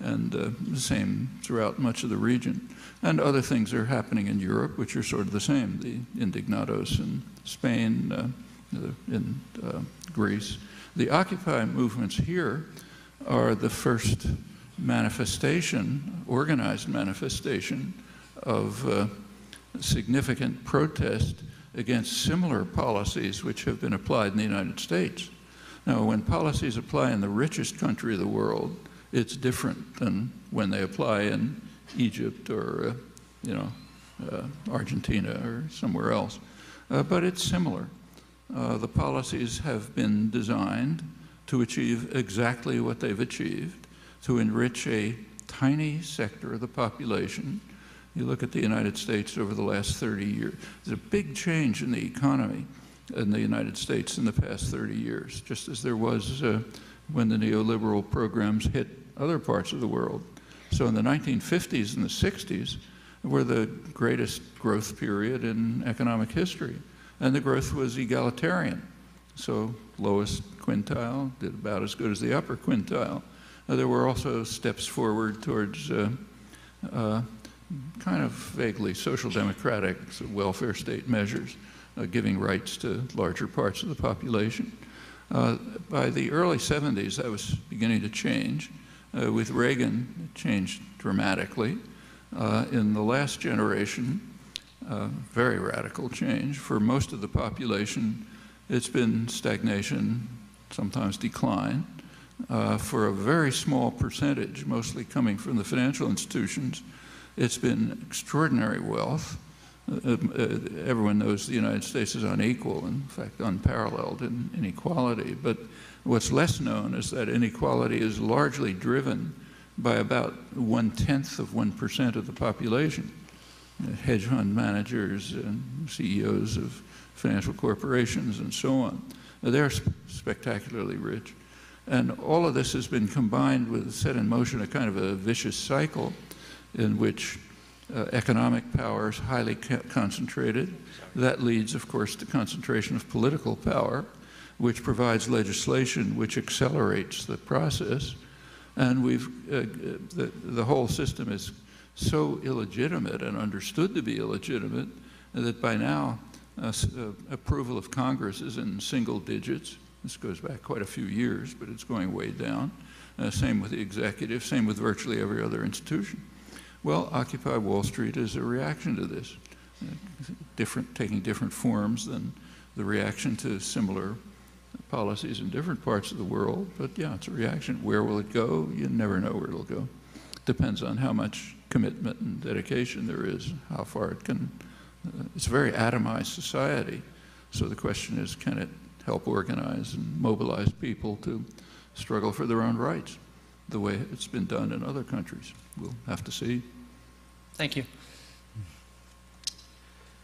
and uh, the same throughout much of the region. And other things are happening in Europe, which are sort of the same, the indignados in Spain, uh, in uh, Greece. The Occupy movements here are the first manifestation, organized manifestation of uh, significant protest against similar policies which have been applied in the United States. Now, when policies apply in the richest country of the world, it's different than when they apply in Egypt or, uh, you know, uh, Argentina or somewhere else. Uh, but it's similar. Uh, the policies have been designed to achieve exactly what they've achieved, to enrich a tiny sector of the population. You look at the United States over the last 30 years, there's a big change in the economy in the United States in the past 30 years, just as there was uh, when the neoliberal programs hit other parts of the world. So in the 1950s and the 60s were the greatest growth period in economic history. And the growth was egalitarian. So lowest quintile did about as good as the upper quintile. Uh, there were also steps forward towards uh, uh, kind of vaguely social democratic welfare state measures, uh, giving rights to larger parts of the population. Uh, by the early 70s, that was beginning to change. Uh, with Reagan, changed dramatically. in the last generation, very radical change. For most of the population, it's been stagnation, sometimes decline. Uh, for a very small percentage, mostly coming from the financial institutions, it's been extraordinary wealth. Uh, everyone knows the United States is unequal, in fact, unparalleled in inequality. But what's less known is that inequality is largely driven by about one tenth of 1% of the population. Uh, hedge fund managers and CEOs of financial corporations and so on. They're sp spectacularly rich. And all of this has been combined with, set in motion a kind of a vicious cycle in which uh, economic power is highly concentrated. That leads, of course, to concentration of political power, which provides legislation which accelerates the process. And we've, uh, the, the whole system is so illegitimate and understood to be illegitimate that by now uh, uh, approval of Congress is in single digits. This goes back quite a few years, but it's going way down. Uh, same with the executive, same with virtually every other institution. Well, Occupy Wall Street is a reaction to this, uh, different, taking different forms than the reaction to similar policies in different parts of the world. But yeah, it's a reaction. Where will it go? You never know where it'll go. Depends on how much commitment and dedication there is, how far it can it's a very atomized society. So the question is, can it help organize and mobilize people to struggle for their own rights the way it's been done in other countries? We'll have to see. Thank you.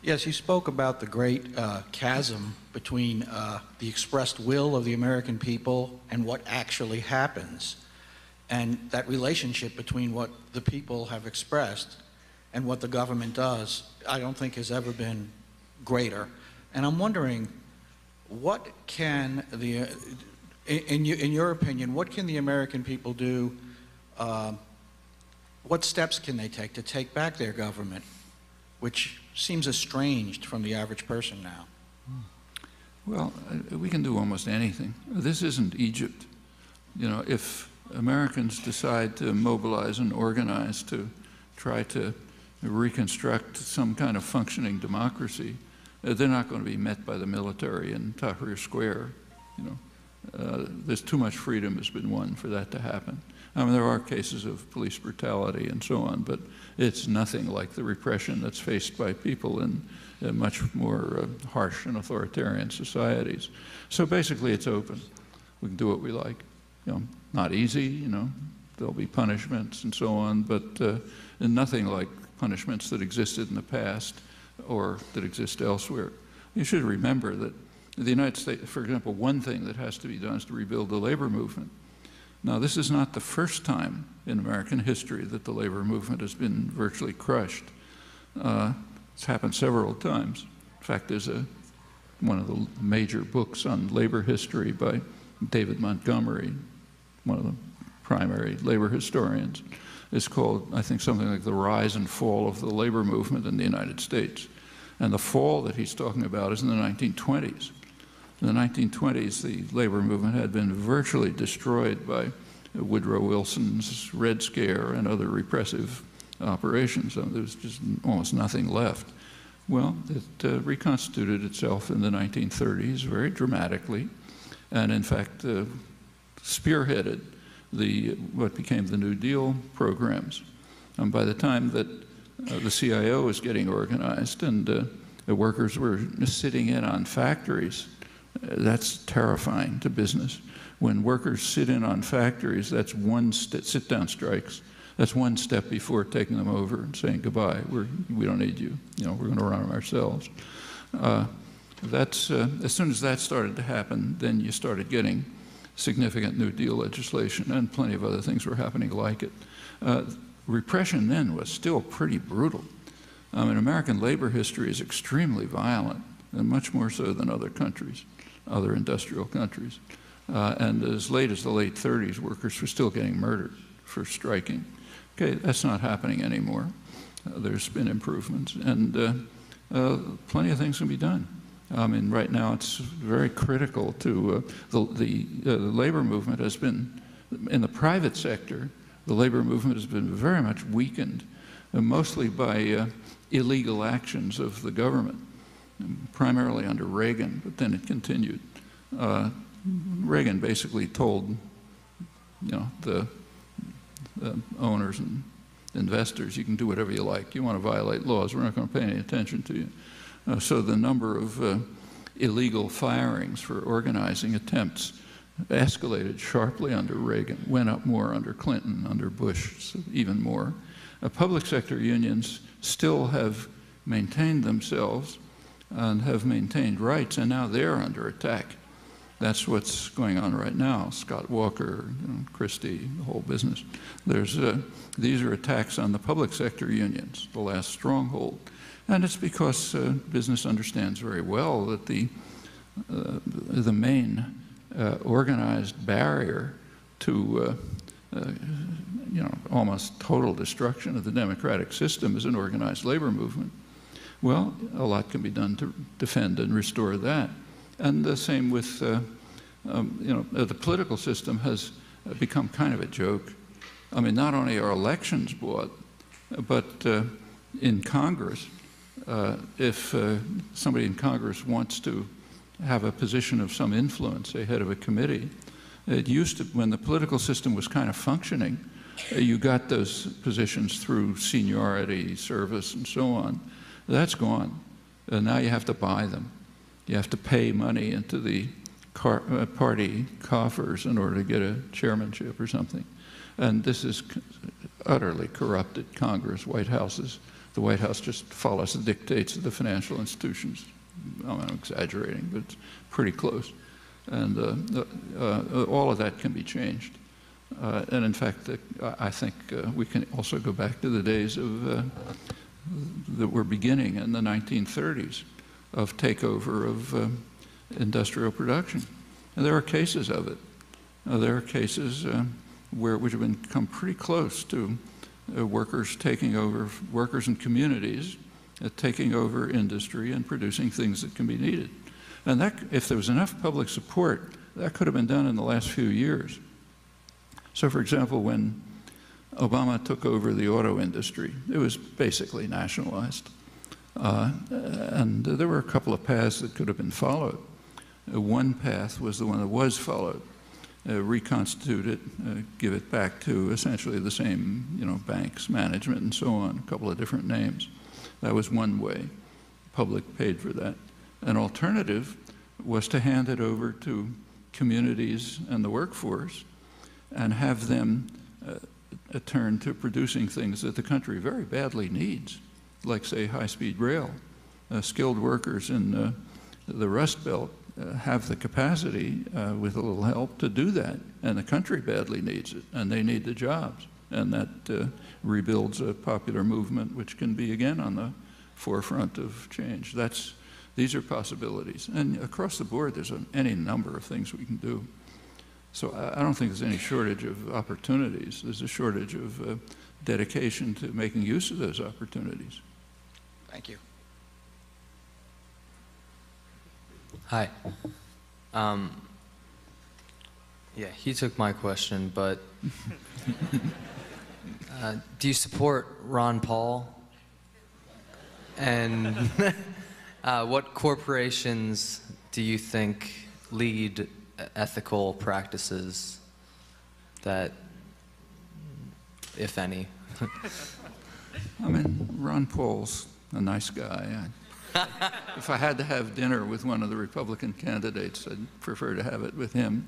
Yes, you spoke about the great uh, chasm between uh, the expressed will of the American people and what actually happens. And that relationship between what the people have expressed and what the government does, I don't think has ever been greater. And I'm wondering, what can the, in, in your opinion, what can the American people do, uh, what steps can they take to take back their government, which seems estranged from the average person now? Well, uh, we can do almost anything. This isn't Egypt. You know, if Americans decide to mobilize and organize to try to reconstruct some kind of functioning democracy, uh, they're not going to be met by the military in Tahrir Square. You know, uh, there's too much freedom has been won for that to happen. I mean, there are cases of police brutality and so on, but it's nothing like the repression that's faced by people in uh, much more uh, harsh and authoritarian societies. So basically, it's open. We can do what we like. You know, not easy. You know, there'll be punishments and so on, but uh, nothing like punishments that existed in the past or that exist elsewhere. You should remember that the United States, for example, one thing that has to be done is to rebuild the labor movement. Now, this is not the first time in American history that the labor movement has been virtually crushed. Uh, it's happened several times. In fact, there's a, one of the major books on labor history by David Montgomery, one of the primary labor historians It's called, I think, something like the rise and fall of the labor movement in the United States. And the fall that he's talking about is in the 1920s. In the 1920s, the labor movement had been virtually destroyed by Woodrow Wilson's Red Scare and other repressive operations. So there was just almost nothing left. Well, it uh, reconstituted itself in the 1930s very dramatically. and in fact uh, spearheaded the what became the New Deal programs. And by the time that uh, the CIO was getting organized and uh, the workers were sitting in on factories, that's terrifying to business. When workers sit in on factories, that's one st- sit-down strikes. That's one step before taking them over and saying goodbye. We're, we don't need you. You know, we're going to run them ourselves. Uh, that's uh, as soon as that started to happen, then you started getting significant New Deal legislation, and plenty of other things were happening like it. Uh, repression then was still pretty brutal. I mean, American labor history is extremely violent, and much more so than other countries, other industrial countries. Uh, and as late as the late 30s, workers were still getting murdered for striking. Okay, that's not happening anymore. Uh, there's been improvements, and uh, uh, plenty of things can be done. I mean, right now it's very critical to uh, the, the, uh, the labor movement has been, in the private sector, the labor movement has been very much weakened, mostly by illegal actions of the government, primarily under Reagan, but then it continued. Uh, Reagan basically told, you know, the, the owners and investors, you can do whatever you like. You want to violate laws, we're not going to pay any attention to you. Uh, so the number of uh, illegal firings for organizing attempts escalated sharply under Reagan, went up more under Clinton, under Bush, so even more. Uh, public sector unions still have maintained themselves and have maintained rights, and now they're under attack. That's what's going on right now. Scott Walker, you know, Christie, the whole business. There's, uh, these are attacks on the public sector unions, the last stronghold. And it's because uh, business understands very well that the, uh, the main uh, organized barrier to uh, you know, almost total destruction of the democratic system is an organized labor movement. Well, a lot can be done to defend and restore that. And the same with, uh, um, you know, the political system has become kind of a joke. I mean, not only are elections bought, but in Congress, uh, if uh, somebody in Congress wants to have a position of some influence, say head of a committee, it used to, when the political system was kind of functioning, uh, you got those positions through seniority, service, and so on. That's gone. Uh, now you have to buy them. You have to pay money into the car, uh, party coffers in order to get a chairmanship or something. And this is utterly corrupted Congress, White Houses the White House just follows the dictates of the financial institutions. I'm exaggerating, but it's pretty close. And uh, uh, all of that can be changed. Uh, and in fact, I think uh, we can also go back to the days of uh, that were beginning in the 1930s of takeover of uh, industrial production. And there are cases of it. there are cases where which have been come pretty close to uh, workers taking over, workers and communities uh, taking over industry and producing things that can be needed. And that, if there was enough public support, that could have been done in the last few years. So, for example, when Obama took over the auto industry, it was basically nationalized. Uh, and there were a couple of paths that could have been followed. Uh, one path was the one that was followed uh, reconstitute it, uh, give it back to essentially the same, you know, banks, management, and so on, a couple of different names. That was one way. Public paid for that. An alternative was to hand it over to communities and the workforce and have them uh, turn to producing things that the country very badly needs, like, say, high-speed rail. Uh, skilled workers in uh, the Rust Belt uh, have the capacity, uh, with a little help, to do that. And the country badly needs it, and they need the jobs. And that uh, rebuilds a popular movement, which can be again on the forefront of change. That's, these are possibilities. And across the board, there's a, any number of things we can do. So I, I, don't think there's any shortage of opportunities. There's a shortage of uh, dedication to making use of those opportunities. Thank you. Hi. Um, yeah, he took my question, but [laughs] uh, do you support Ron Paul? And [laughs] uh, what corporations do you think lead ethical practices that, if any? [laughs] I mean, Ron Paul's a nice guy. I, [laughs] if I had to have dinner with one of the Republican candidates, I'd prefer to have it with him.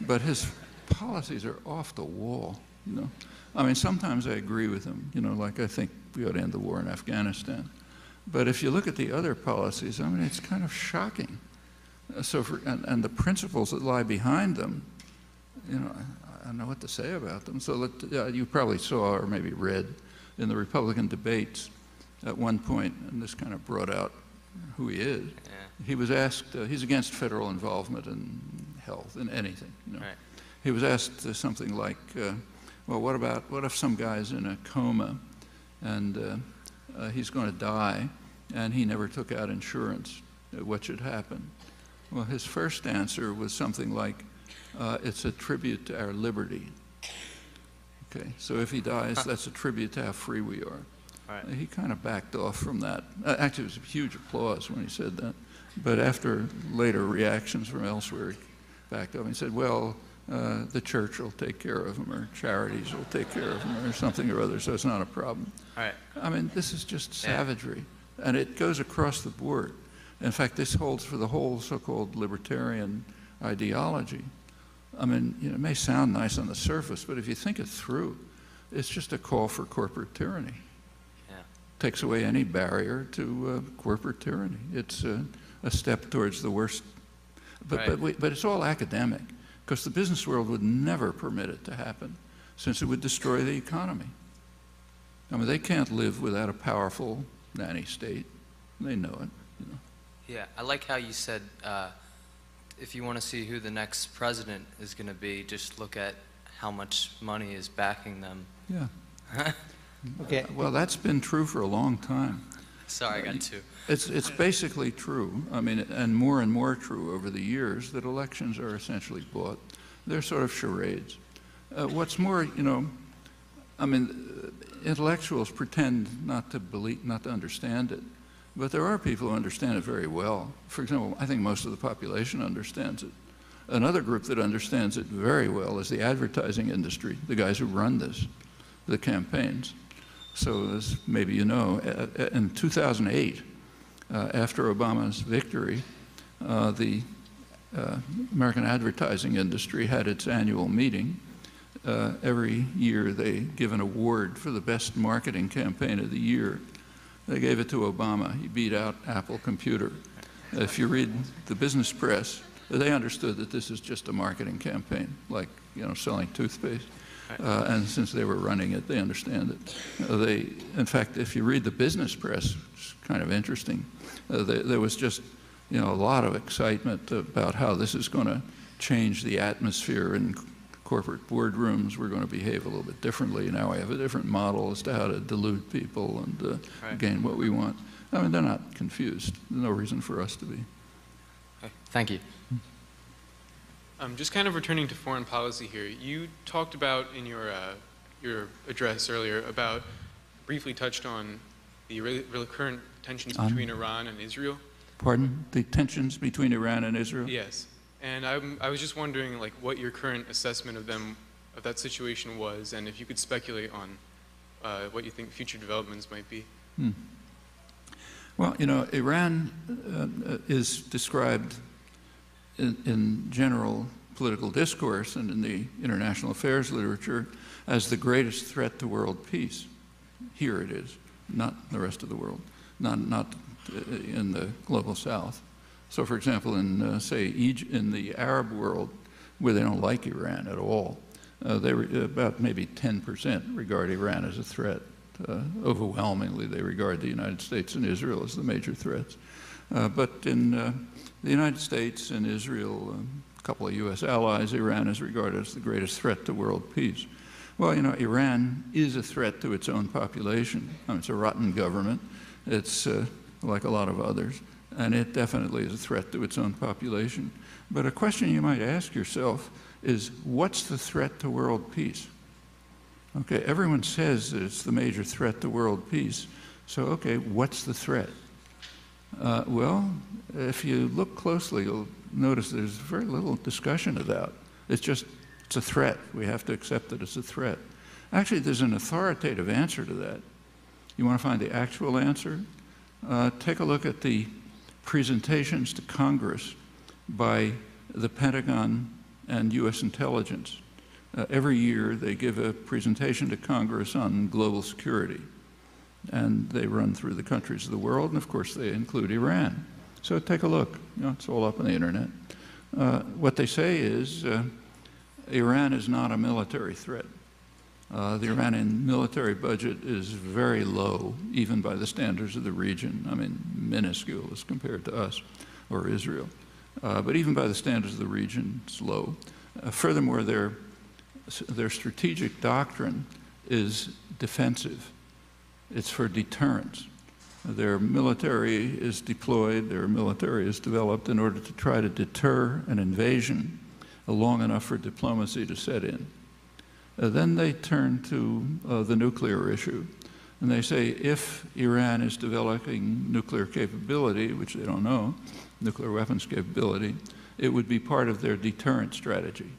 But his policies are off the wall, you know. I mean, sometimes I agree with him, you know, like I think we ought to end the war in Afghanistan. But if you look at the other policies, I mean, it's kind of shocking. So, for, and, and the principles that lie behind them, you know, I, I don't know what to say about them. So let, uh, you probably saw or maybe read in the Republican debates at one point, and this kind of brought out who he is. He was asked, uh, he's against federal involvement in health, in anything, you know. Right. He was asked uh, something like, uh, well, what about, what if some guy's in a coma and uh, uh, he's going to die and he never took out insurance? What should happen? Well, his first answer was something like, uh, it's a tribute to our liberty. Okay, so if he dies, that's a tribute to how free we are. Right. He kind of backed off from that. Uh, Actually, it was a huge applause when he said that. But after later reactions from elsewhere, he backed off. He said, well, uh, the church will take care of him, or charities will take care of him, or something or other, so it's not a problem. All right. I mean, this is just savagery, and it goes across the board. In fact, this holds for the whole so-called libertarian ideology. I mean, you know, it may sound nice on the surface, but if you think it through, it's just a call for corporate tyranny. Yeah. Takes away any barrier to uh, corporate tyranny. It's uh, a step towards the worst. But, Right. but, we, but it's all academic, because the business world would never permit it to happen, since it would destroy the economy. I mean, they can't live without a powerful nanny state. They know it. You know. Yeah, I like how you said uh, if you want to see who the next president is going to be, just look at how much money is backing them. Yeah. [laughs] Okay. Well, that's been true for a long time. Sorry, I got two. It's, it's basically true, I mean, and more and more true over the years, that elections are essentially bought. They're sort of charades. Uh, what's more, you know, I mean, uh, intellectuals pretend not to believe, not to understand it, but there are people who understand it very well. For example, I think most of the population understands it. Another group that understands it very well is the advertising industry, the guys who run this, the campaigns. So as maybe you know, in 2008, uh, after Obama's victory, uh, the uh, American advertising industry had its annual meeting. Uh, every year they give an award for the best marketing campaign of the year. They gave it to Obama. He beat out Apple Computer. If you read the business press, they understood that this is just a marketing campaign, like you know selling toothpaste. Uh, and since they were running it, they understand it. Uh, they, in fact, if you read the business press, it's kind of interesting. Uh, there, there was just, you know, a lot of excitement about how this is going to change the atmosphere in corporate boardrooms. We're going to behave a little bit differently. Now we have a different model as to how to delude people and uh, Right. gain what we want. I mean, they're not confused. There's no reason for us to be. Okay, Thank you. Um, just kind of returning to foreign policy here, you talked about in your uh, your address earlier about briefly touched on the re- re- current tensions On- between Iran and Israel. Pardon? The tensions between Iran and Israel? Yes, and I'm, I was just wondering like what your current assessment of them of that situation was, and if you could speculate on uh, what you think future developments might be. Hmm. Well, you know, Iran uh, uh, is described in, in general political discourse and in the international affairs literature as the greatest threat to world peace. Here it is, not the rest of the world, not, not uh, in the global south. So, for example, in, uh, say, Egypt, in the Arab world, where they don't like Iran at all, uh, they re- about maybe 10% regard Iran as a threat. Uh, overwhelmingly, they regard the United States and Israel as the major threats. Uh, but in uh, the United States and Israel, um, a couple of U.S. allies, Iran is regarded as the greatest threat to world peace. Well, you know, Iran is a threat to its own population. I mean, it's a rotten government. It's uh, like a lot of others. And it definitely is a threat to its own population. But a question you might ask yourself is what's the threat to world peace? Okay, everyone says that it's the major threat to world peace. So, okay, what's the threat? Uh, well, if you look closely, you'll notice there's very little discussion of that. It's just, it's a threat. We have to accept that it's a threat. Actually, there's an authoritative answer to that. You want to find the actual answer? Uh, take a look at the presentations to Congress by the Pentagon and U.S. intelligence. Uh, every year, they give a presentation to Congress on global security. And they run through the countries of the world, and of course, they include Iran. So take a look. You know, it's all up on the internet. Uh, what they say is uh, Iran is not a military threat. Uh, the Iranian military budget is very low, even by the standards of the region. I mean, minuscule as compared to us or Israel. Uh, but even by the standards of the region, it's low. Uh, furthermore, their, their strategic doctrine is defensive. It's for deterrence. Their military is deployed, their military is developed in order to try to deter an invasion long enough for diplomacy to set in. Uh, then they turn to uh, the nuclear issue. And they say if Iran is developing nuclear capability, which they don't know, nuclear weapons capability, it would be part of their deterrent strategy.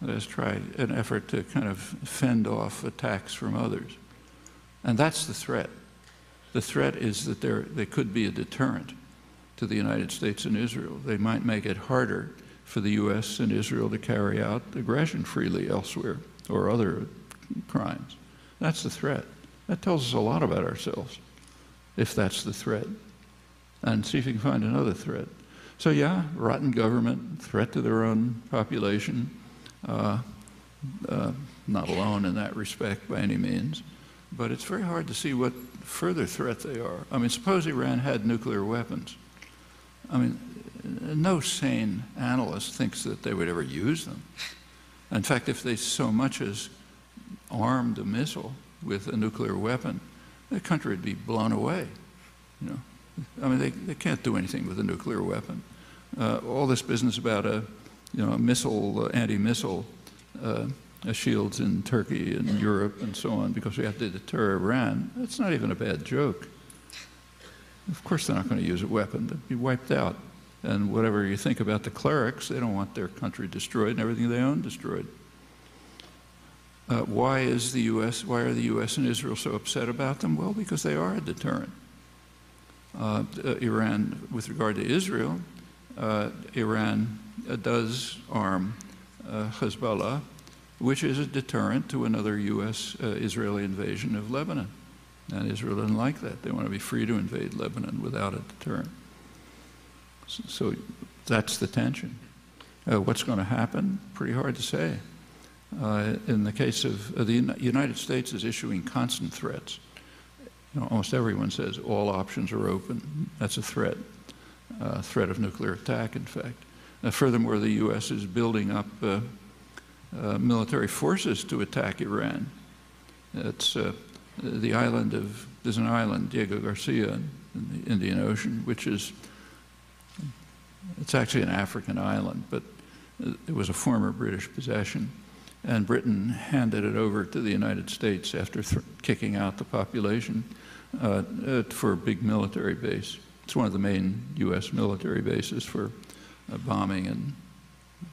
Let's try an effort to kind of fend off attacks from others. And that's the threat. The threat is that there, they could be a deterrent to the United States and Israel. They might make it harder for the U.S. and Israel to carry out aggression freely elsewhere or other crimes. That's the threat. That tells us a lot about ourselves, if that's the threat. And see if you can find another threat. So, yeah, rotten government, threat to their own population, uh, uh, not alone in that respect by any means. But it's very hard to see what further threat they are. I mean, suppose Iran had nuclear weapons. I mean, no sane analyst thinks that they would ever use them. In fact, if they so much as armed a missile with a nuclear weapon, the country would be blown away. You know, I mean, they, they can't do anything with a nuclear weapon. Uh, all this business about a, you know, a missile, uh, anti-missile uh, shields in Turkey and Europe and so on because we have to deter Iran, that's not even a bad joke. Of course they're not going to use a weapon. They'd be wiped out. And whatever you think about the clerics, they don't want their country destroyed and everything they own destroyed. Uh, why is the U.S. Why are the U.S. and Israel so upset about them? Well, because they are a deterrent. Uh, uh, Iran, with regard to Israel, uh, Iran uh, does arm uh, Hezbollah, which is a deterrent to another U.S.-Israeli invasion of Lebanon. And Israel doesn't like that. They want to be free to invade Lebanon without a deterrent. So that's the tension. Uh, what's going to happen? Pretty hard to say. Uh, in the case of uh, the United States is issuing constant threats. You know, almost everyone says all options are open. That's a threat, uh, threat of nuclear attack, in fact. Uh, furthermore, the U.S. is building up uh, military forces to attack Iran. It's the island of, there's an island, Diego Garcia, in the Indian Ocean, which is it's actually an African island, but it was a former British possession. And Britain handed it over to the United States after kicking out the population uh, uh, for a big military base. It's one of the main U.S. military bases for uh, bombing in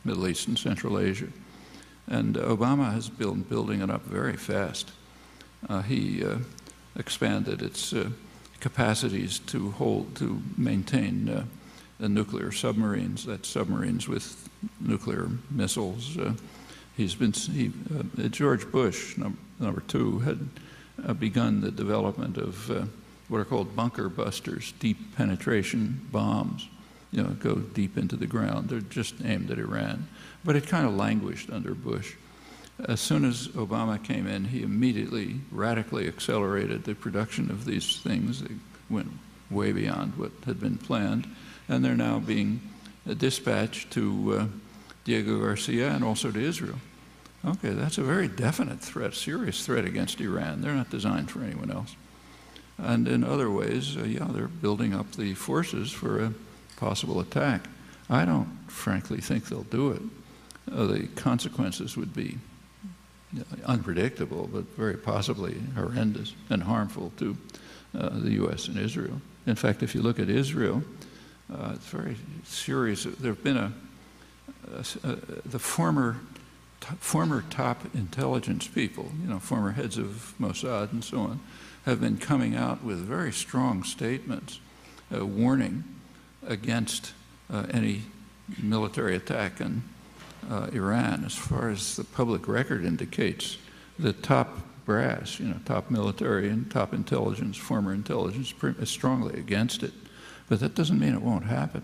Middle East and Central Asia. And Obama has been building it up very fast. Uh, he uh, expanded its uh, capacities to hold, to maintain the nuclear submarines, that's submarines with nuclear missiles. Uh, he's been, he, uh, George Bush, num number two, had uh, begun the development of uh, what are called bunker busters, deep penetration bombs, you know, go deep into the ground. They're just aimed at Iran. But it kind of languished under Bush. As soon as Obama came in, he immediately radically accelerated the production of these things. They went way beyond what had been planned and they're now being dispatched to uh, Diego Garcia and also to Israel. Okay, that's a very definite threat, serious threat against Iran. They're not designed for anyone else. And in other ways, uh, yeah, they're building up the forces for a possible attack. I don't frankly think they'll do it. Uh, the consequences would be unpredictable, but very possibly horrendous and harmful to uh, the U.S. and Israel. In fact, if you look at Israel, Uh, it's very serious. There have been a, a s- uh, the former former top intelligence people, you know, former heads of Mossad and so on, have been coming out with very strong statements uh, warning against uh, any military attack on uh, Iran. As far as the public record indicates, the top brass, you know, top military and top intelligence, former intelligence, is strongly against it. But that doesn't mean it won't happen.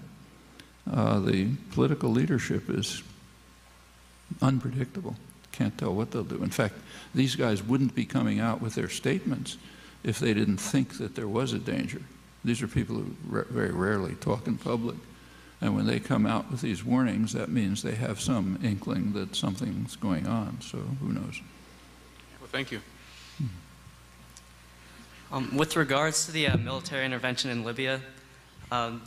Uh, the political leadership is unpredictable. Can't tell what they'll do. In fact, these guys wouldn't be coming out with their statements if they didn't think that there was a danger. These are people who ra- very rarely talk in public. And when they come out with these warnings, that means they have some inkling that something's going on. So who knows? Well, thank you. Um, with regards to the uh, military intervention in Libya, um,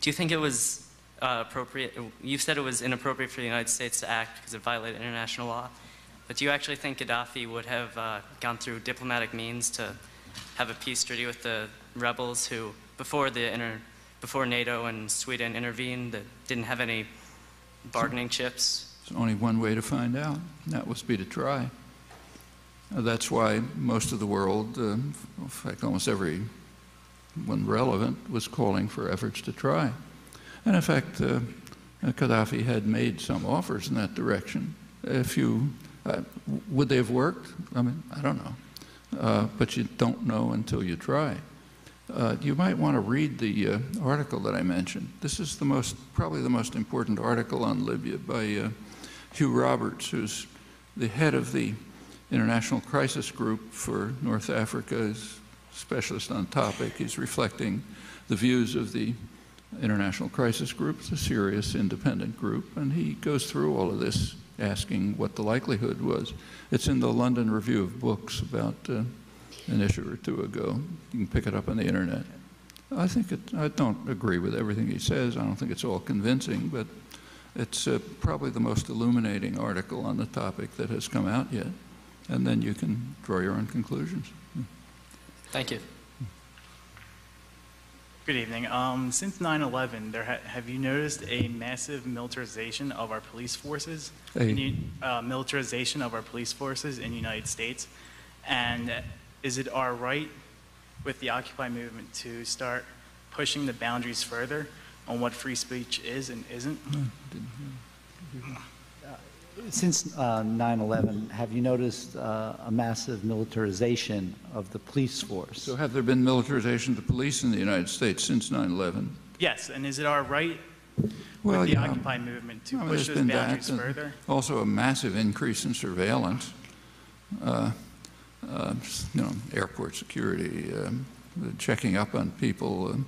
do you think it was uh, appropriate? You said it was inappropriate for the United States to act because it violated international law. But do you actually think Gaddafi would have uh, gone through diplomatic means to have a peace treaty with the rebels who, before the inter, before NATO and Sweden intervened, that didn't have any bargaining chips? There's only one way to find out, and that was be to try. That's why most of the world, uh, in fact, almost every one relevant, was calling for efforts to try. And in fact, uh, Gaddafi had made some offers in that direction. If you, uh, would they have worked? I mean, I don't know. Uh, but you don't know until you try. Uh, you might want to read the uh, article that I mentioned. This is the most, probably the most important article on Libya by uh, Hugh Roberts, who's the head of the International Crisis Group for North Africa, is specialist on topic. He's reflecting the views of the International Crisis Group. A serious independent group, and he goes through all of this, asking what the likelihood was. It's in the London Review of Books about uh, an issue or two ago. You can pick it up on the internet. I think it, I don't agree with everything he says. I don't think it's all convincing, but it's uh, probably the most illuminating article on the topic that has come out yet. And then you can draw your own conclusions. Thank you. Good evening. Um, since 9/11, there ha- have you noticed a massive militarization of our police forces? A- In uh, militarization of our police forces in the United States, and is it our right with the Occupy movement to start pushing the boundaries further on what free speech is and isn't? Since uh, 9/11, have you noticed uh, a massive militarization of the police force? So have there been militarization of the police in the United States since 9/11? Yes, and is it our right Well, with the yeah. Occupy movement to I mean, push those been that, boundaries further? Also a massive increase in surveillance. Uh, uh, you know, airport security, um, checking up on people. Um,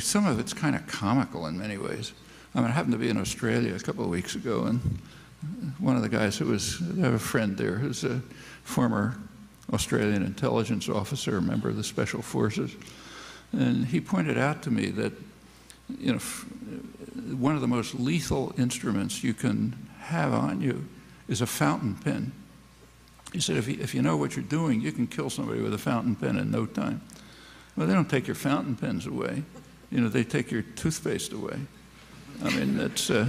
some of it's kind of comical in many ways. I mean, I happened to be in Australia a couple of weeks ago, and one of the guys who was, I have a friend there who's a former Australian intelligence officer, a member of the Special Forces, and he pointed out to me that, you know, one of the most lethal instruments you can have on you is a fountain pen. He said, if you, if you know what you're doing, you can kill somebody with a fountain pen in no time. Well, they don't take your fountain pens away. You know, they take your toothpaste away. I mean, that's, uh,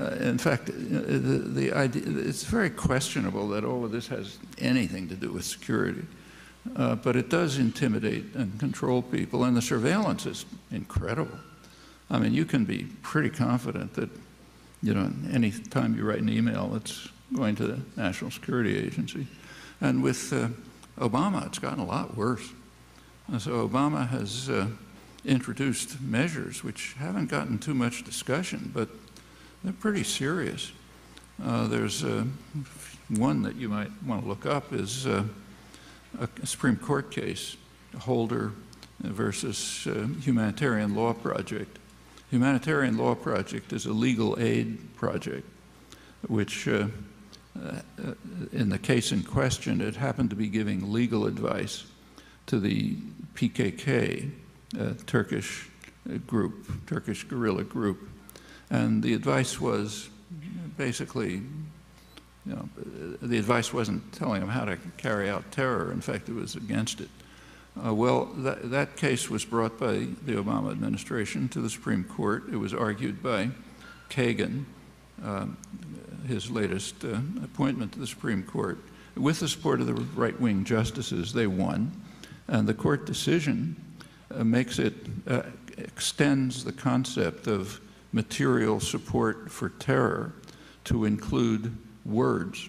uh, in fact, uh, the, the idea, it's very questionable that all of this has anything to do with security. Uh, but it does intimidate and control people, and the surveillance is incredible. I mean, you can be pretty confident that, you know, any time you write an email, it's going to the National Security Agency. And with uh, Obama, it's gotten a lot worse. And so Obama has uh, introduced measures which haven't gotten too much discussion, but they're pretty serious. Uh, there's uh, one that you might want to look up is uh, a Supreme Court case, Holder versus uh, Humanitarian Law Project. Humanitarian Law Project is a legal aid project, which, uh, uh, in the case in question, it happened to be giving legal advice to the PKK, Turkish group, Turkish guerrilla group. And the advice was basically, you know, the advice wasn't telling them how to carry out terror. In fact, it was against it. Uh, well, that, that case was brought by the Obama administration to the Supreme Court. It was argued by Kagan, um, his latest uh, appointment to the Supreme Court. With the support of the right wing justices, they won. And the court decision makes it, uh, extends the concept of material support for terror to include words.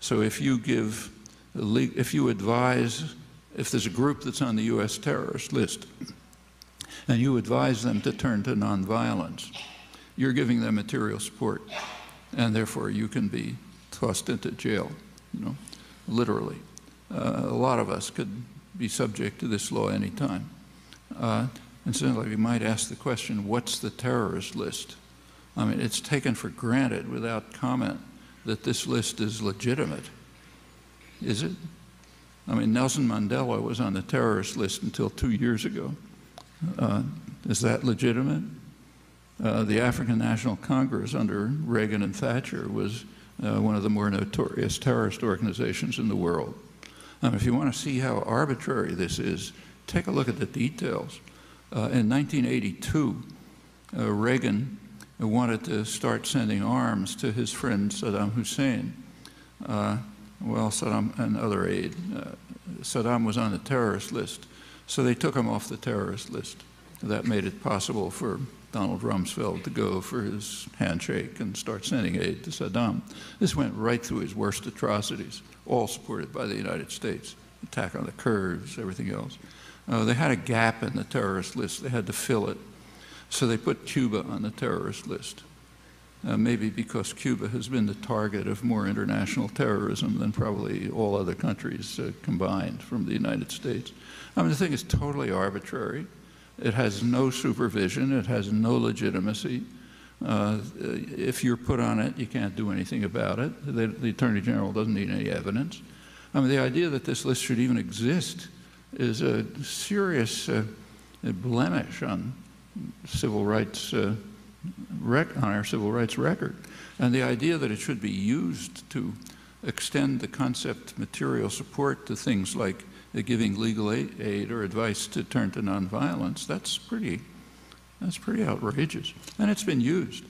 So if you give, if you advise, if there's a group that's on the U.S. terrorist list, and you advise them to turn to nonviolence, you're giving them material support, and therefore you can be tossed into jail, you know, literally. Uh, a lot of us could be subject to this law anytime. Uh, and so we might ask the question, what's the terrorist list? I mean, it's taken for granted without comment that this list is legitimate. Is it? I mean, Nelson Mandela was on the terrorist list until two years ago. Uh, is that legitimate? Uh, the African National Congress under Reagan and Thatcher was uh, one of the more notorious terrorist organizations in the world. Um, if you want to see how arbitrary this is, take a look at the details. Uh, in 1982, uh, Reagan wanted to start sending arms to his friend Saddam Hussein. Uh, well, Saddam and other aid. Uh, Saddam was on the terrorist list, so they took him off the terrorist list. That made it possible for Donald Rumsfeld to go for his handshake and start sending aid to Saddam. This went right through his worst atrocities, all supported by the United States. Attack on the Kurds, everything else. Uh, they had a gap in the terrorist list. They had to fill it. So they put Cuba on the terrorist list. Uh, maybe because Cuba has been the target of more international terrorism than probably all other countries uh, combined from the United States. I mean, the thing is totally arbitrary. It has no supervision. It has no legitimacy. Uh, if you're put on it, you can't do anything about it. The, the, Attorney General doesn't need any evidence. I mean, the idea that this list should even exist is a serious uh, blemish on civil rights uh, on our civil rights record. And the idea that it should be used to extend the concept material support to things like giving legal aid or advice to turn to nonviolence, that's pretty, that's pretty outrageous. And it's been used.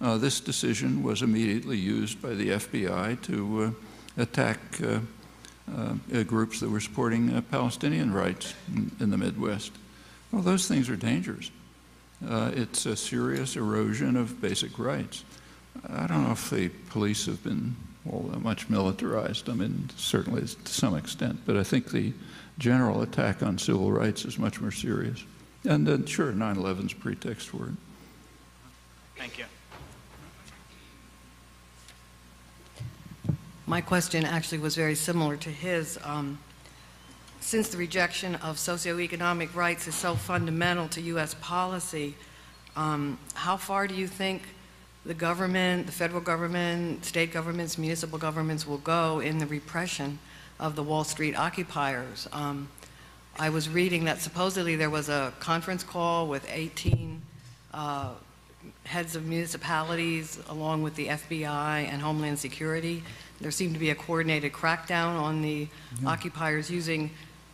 Uh, this decision was immediately used by the FBI to uh, attack uh, groups that were supporting uh, Palestinian rights in, in, the Midwest. Well, those things are dangerous. Uh, it's a serious erosion of basic rights. I don't know if the police have been all that much militarized. I mean, certainly to some extent, but I think the general attack on civil rights is much more serious. And then, sure, 9 11 is pretext for it. Thank you. My question actually was very similar to his. Um, since the rejection of socioeconomic rights is so fundamental to U.S. policy, um, how far do you think the government, the federal government, state governments, municipal governments will go in the repression of the Wall Street occupiers? Um, I was reading that supposedly there was a conference call with 18 uh, heads of municipalities along with the FBI and Homeland Security. There seemed to be a coordinated crackdown on the mm-hmm. occupiers using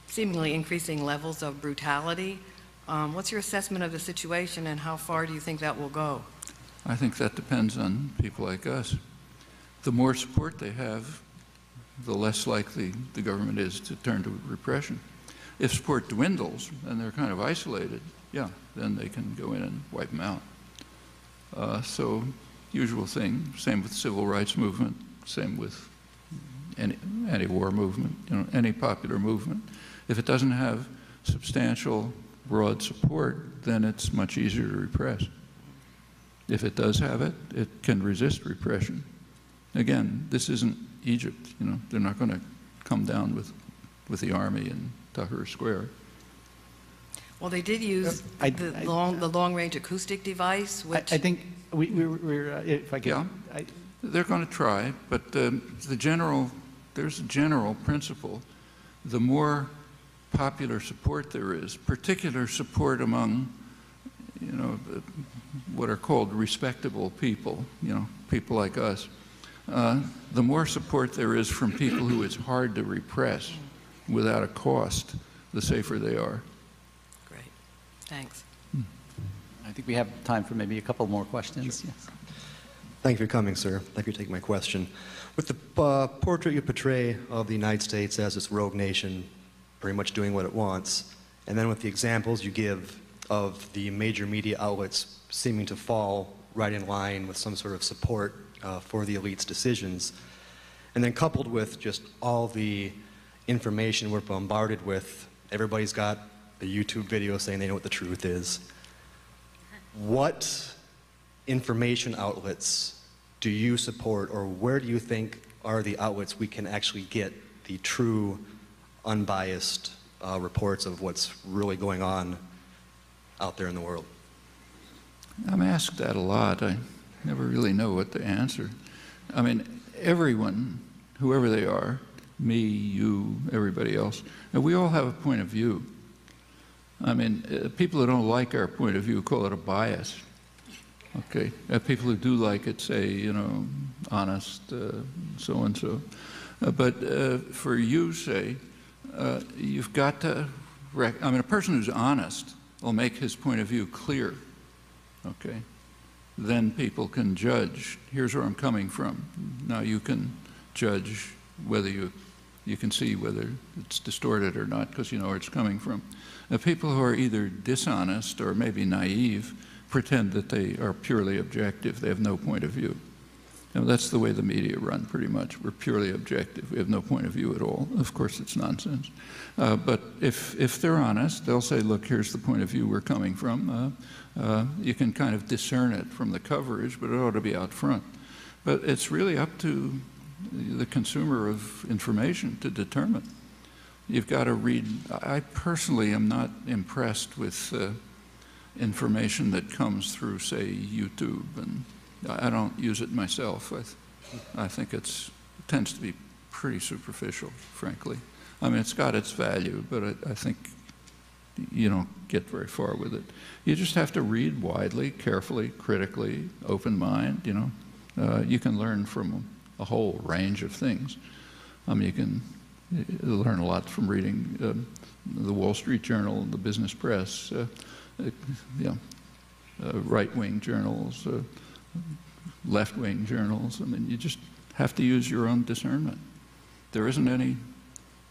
seemingly increasing levels of brutality. Um, what's your assessment of the situation and how far do you think that will go? I think that depends on people like us. The more support they have, the less likely the government is to turn to repression. If support dwindles and they're kind of isolated, yeah, then they can go in and wipe them out. Uh, so, usual thing. Same with the civil rights movement. Same with any anti-war movement. You know, any popular movement. If it doesn't have substantial, broad support, then it's much easier to repress. If it does have it, it can resist repression. Again, this isn't Egypt. You know, they're not going to come down with, with the army in Tahrir Square. Well, they did use I, the, I, long, the long-range acoustic device, which... I, I think, we, we, we're, uh, if I can... Yeah, they're going to try, but um, the general, there's a general principle. The more popular support there is, particular support among, you know, what are called respectable people, you know, people like us, uh, the more support there is from people who it's hard to repress without a cost, the safer they are. Great. Thanks. I think we have time for maybe a couple more questions. Yes. Thank you for coming, sir. Thank you for taking my question. With the uh, portrait you portray of the United States as this rogue nation, pretty much doing what it wants, and then with the examples you give of the major media outlets seeming to fall right in line with some sort of support uh, for the elite's decisions, and then coupled with just all the information we're bombarded with, everybody's got a YouTube video saying they know what the truth is. What information outlets do you support, or where do you think are the outlets we can actually get the true, unbiased uh, reports of what's really going on out there in the world? I'm asked that a lot. I never really know what to answer. I mean, everyone, whoever they are, me, you, everybody else, we all have a point of view. I mean, uh, people who don't like our point of view call it a bias. Okay, uh, people who do like it say, you know, honest, uh, so and so. Uh, but uh, for you, say, uh, you've got to. I mean, a person who's honest will make his point of view clear. Okay, then people can judge. Here's where I'm coming from. Now you can judge whether you you can see whether it's distorted or not because you know where it's coming from. The people who are either dishonest or maybe naive pretend that they are purely objective. They have no point of view. Now, that's the way the media run pretty much. We're purely objective. We have no point of view at all. Of course, it's nonsense. Uh, but if, if they're honest, they'll say, look, here's the point of view we're coming from. Uh, uh, you can kind of discern it from the coverage, but it ought to be out front. But it's really up to the consumer of information to determine. You've got to read. I personally am not impressed with uh, information that comes through, say, YouTube, and I don't use it myself. I, th I think it's, it tends to be pretty superficial, frankly. I mean, it's got its value, but I, I think you don't get very far with it. You just have to read widely, carefully, critically, open mind, you know. Uh, you can learn from a whole range of things. I mean, you can learn a lot from reading uh, the Wall Street Journal, the business press, uh, you know, uh, right-wing journals, uh, left-wing journals. I mean, you just have to use your own discernment. There isn't any,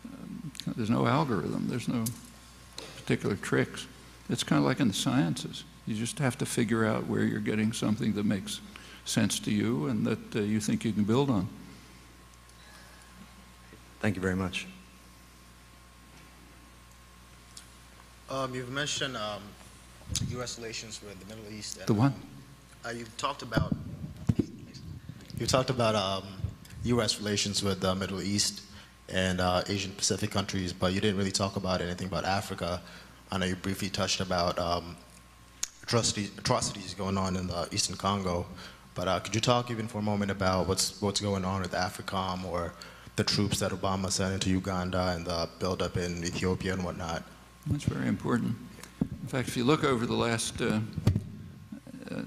um, there's no algorithm, there's no particular tricks. It's kind of like in the sciences. You just have to figure out where you're getting something that makes sense to you and that uh, you think you can build on. Thank you very much. Um, you've mentioned um, U.S. relations with the Middle East. And, The what? Um, uh, you've talked about you talked about um, U.S. relations with the Middle East and uh, Asian Pacific countries, but you didn't really talk about anything about Africa. I know you briefly touched about um, atrocities, atrocities going on in the Eastern Congo, but uh, could you talk even for a moment about what's what's going on with AFRICOM or the troops that Obama sent into Uganda and the buildup in Ethiopia and whatnot? That's very important. In fact, if you look over the last, uh, uh,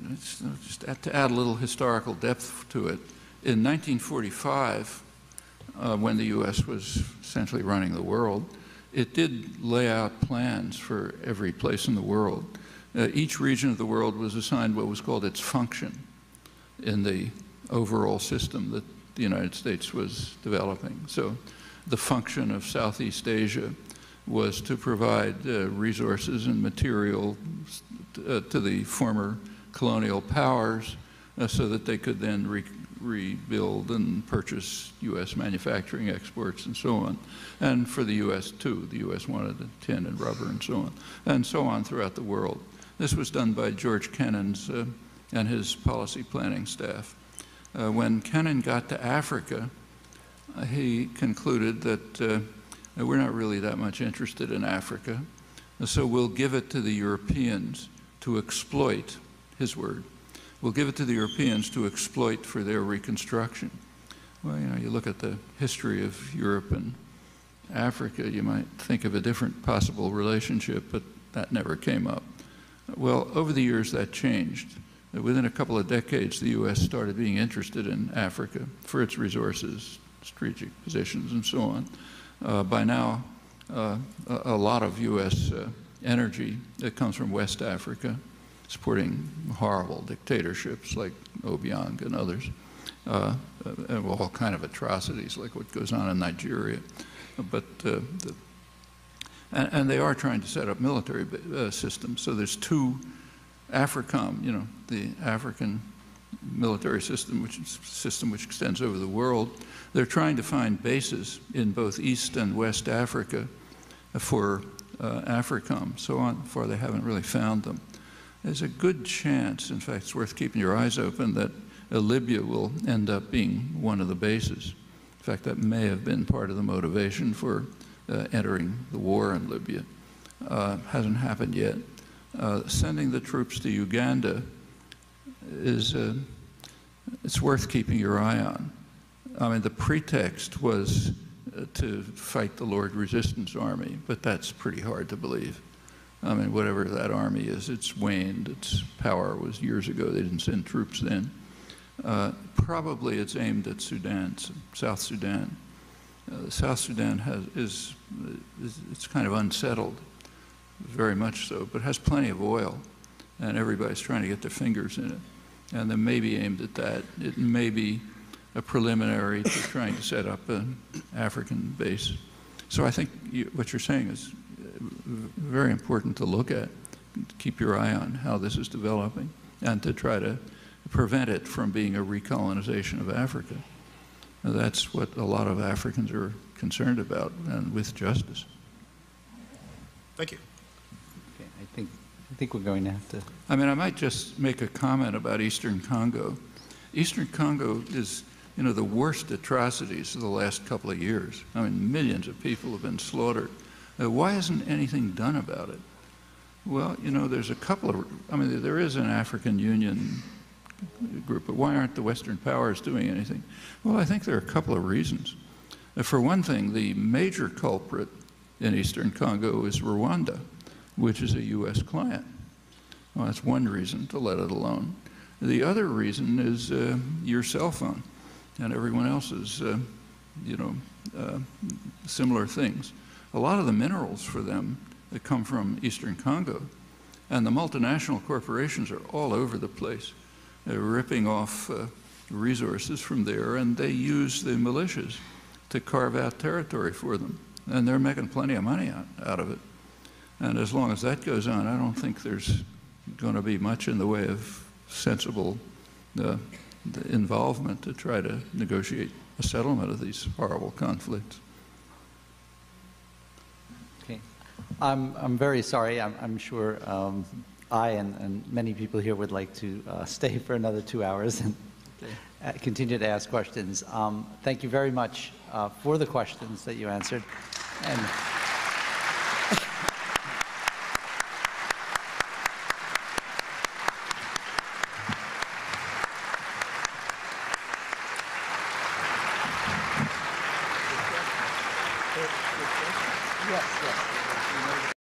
just to add a little historical depth to it, in 1945, uh, when the U.S. was essentially running the world, it did lay out plans for every place in the world. Uh, each region of the world was assigned what was called its function in the overall system that the United States was developing. So the function of Southeast Asia was to provide uh, resources and material uh, to the former colonial powers uh, so that they could then re rebuild and purchase U.S. manufacturing exports and so on. And for the U.S. too. The U.S. wanted tin and rubber and so on. And so on throughout the world. This was done by George Kennan's uh, and his policy planning staff. Uh, when Kennan got to Africa, uh, he concluded that we're not really that much interested in Africa, so we'll give it to the Europeans to exploit, his word. We'll give it to the Europeans to exploit for their reconstruction. Well, you know, you look at the history of Europe and Africa, you might think of a different possible relationship, but that never came up. Well, over the years that changed. Within a couple of decades, the U.S. started being interested in Africa for its resources, strategic positions, and so on. Uh, by now, uh, a, lot of U.S. Uh, energy that comes from West Africa, supporting horrible dictatorships like Obiang and others, and all kind of atrocities like what goes on in Nigeria. But the, and, and, they are trying to set up military systems. So there's two AFRICOM, you know, the African military system, which system which extends over the world. They're trying to find bases in both East and West Africa for uh, AFRICOM. So on, far they haven't really found them. There's a good chance, in fact, it's worth keeping your eyes open, that uh, Libya will end up being one of the bases. In fact, that may have been part of the motivation for uh, entering the war in Libya. Uh, hasn't happened yet. Uh, sending the troops to Uganda is uh, it's worth keeping your eye on. I mean, the pretext was uh, to fight the Lord Resistance Army, but that's pretty hard to believe. I mean, whatever that army is, it's waned. Its power was years ago. They didn't send troops then. Uh, probably it's aimed at Sudan, South Sudan. Uh, South Sudan has, is, is, it's kind of unsettled, very much so, but has plenty of oil, and everybody's trying to get their fingers in it. And they may be aimed at that. It may be a preliminary to trying to set up an African base. So I think you, what you're saying is uh, very important to look at. Keep your eye on how this is developing and to try to prevent it from being a recolonization of Africa. Now, that's what a lot of Africans are concerned about, and with justice. Thank you. I think, we're going to have to. I mean, I might just make a comment about Eastern Congo. Eastern Congo is you know, the worst atrocities of the last couple of years. I mean, millions of people have been slaughtered. Uh, why isn't anything done about it? Well, you know, there's a couple of, I mean, there is an African Union group, but why aren't the Western powers doing anything? Well, I think there are a couple of reasons. For one thing, the major culprit in Eastern Congo is Rwanda, which is a U.S. client. Well, that's one reason to let it alone. The other reason is uh, your cell phone and everyone else's, uh, you know, uh, similar things. A lot of the minerals for them that come from Eastern Congo, and the multinational corporations are all over the place. They're ripping off uh, resources from there, and they use the militias to carve out territory for them. And they're making plenty of money out, out of it. And as long as that goes on, I don't think there's going to be much in the way of sensible uh, involvement to try to negotiate a settlement of these horrible conflicts. Okay. I'm, I'm very sorry. I'm, I'm sure um, I and, and, many people here would like to uh, [laughs] stay for another two hours and okay. continue to ask questions. Um, thank you very much uh, for the questions that you answered. And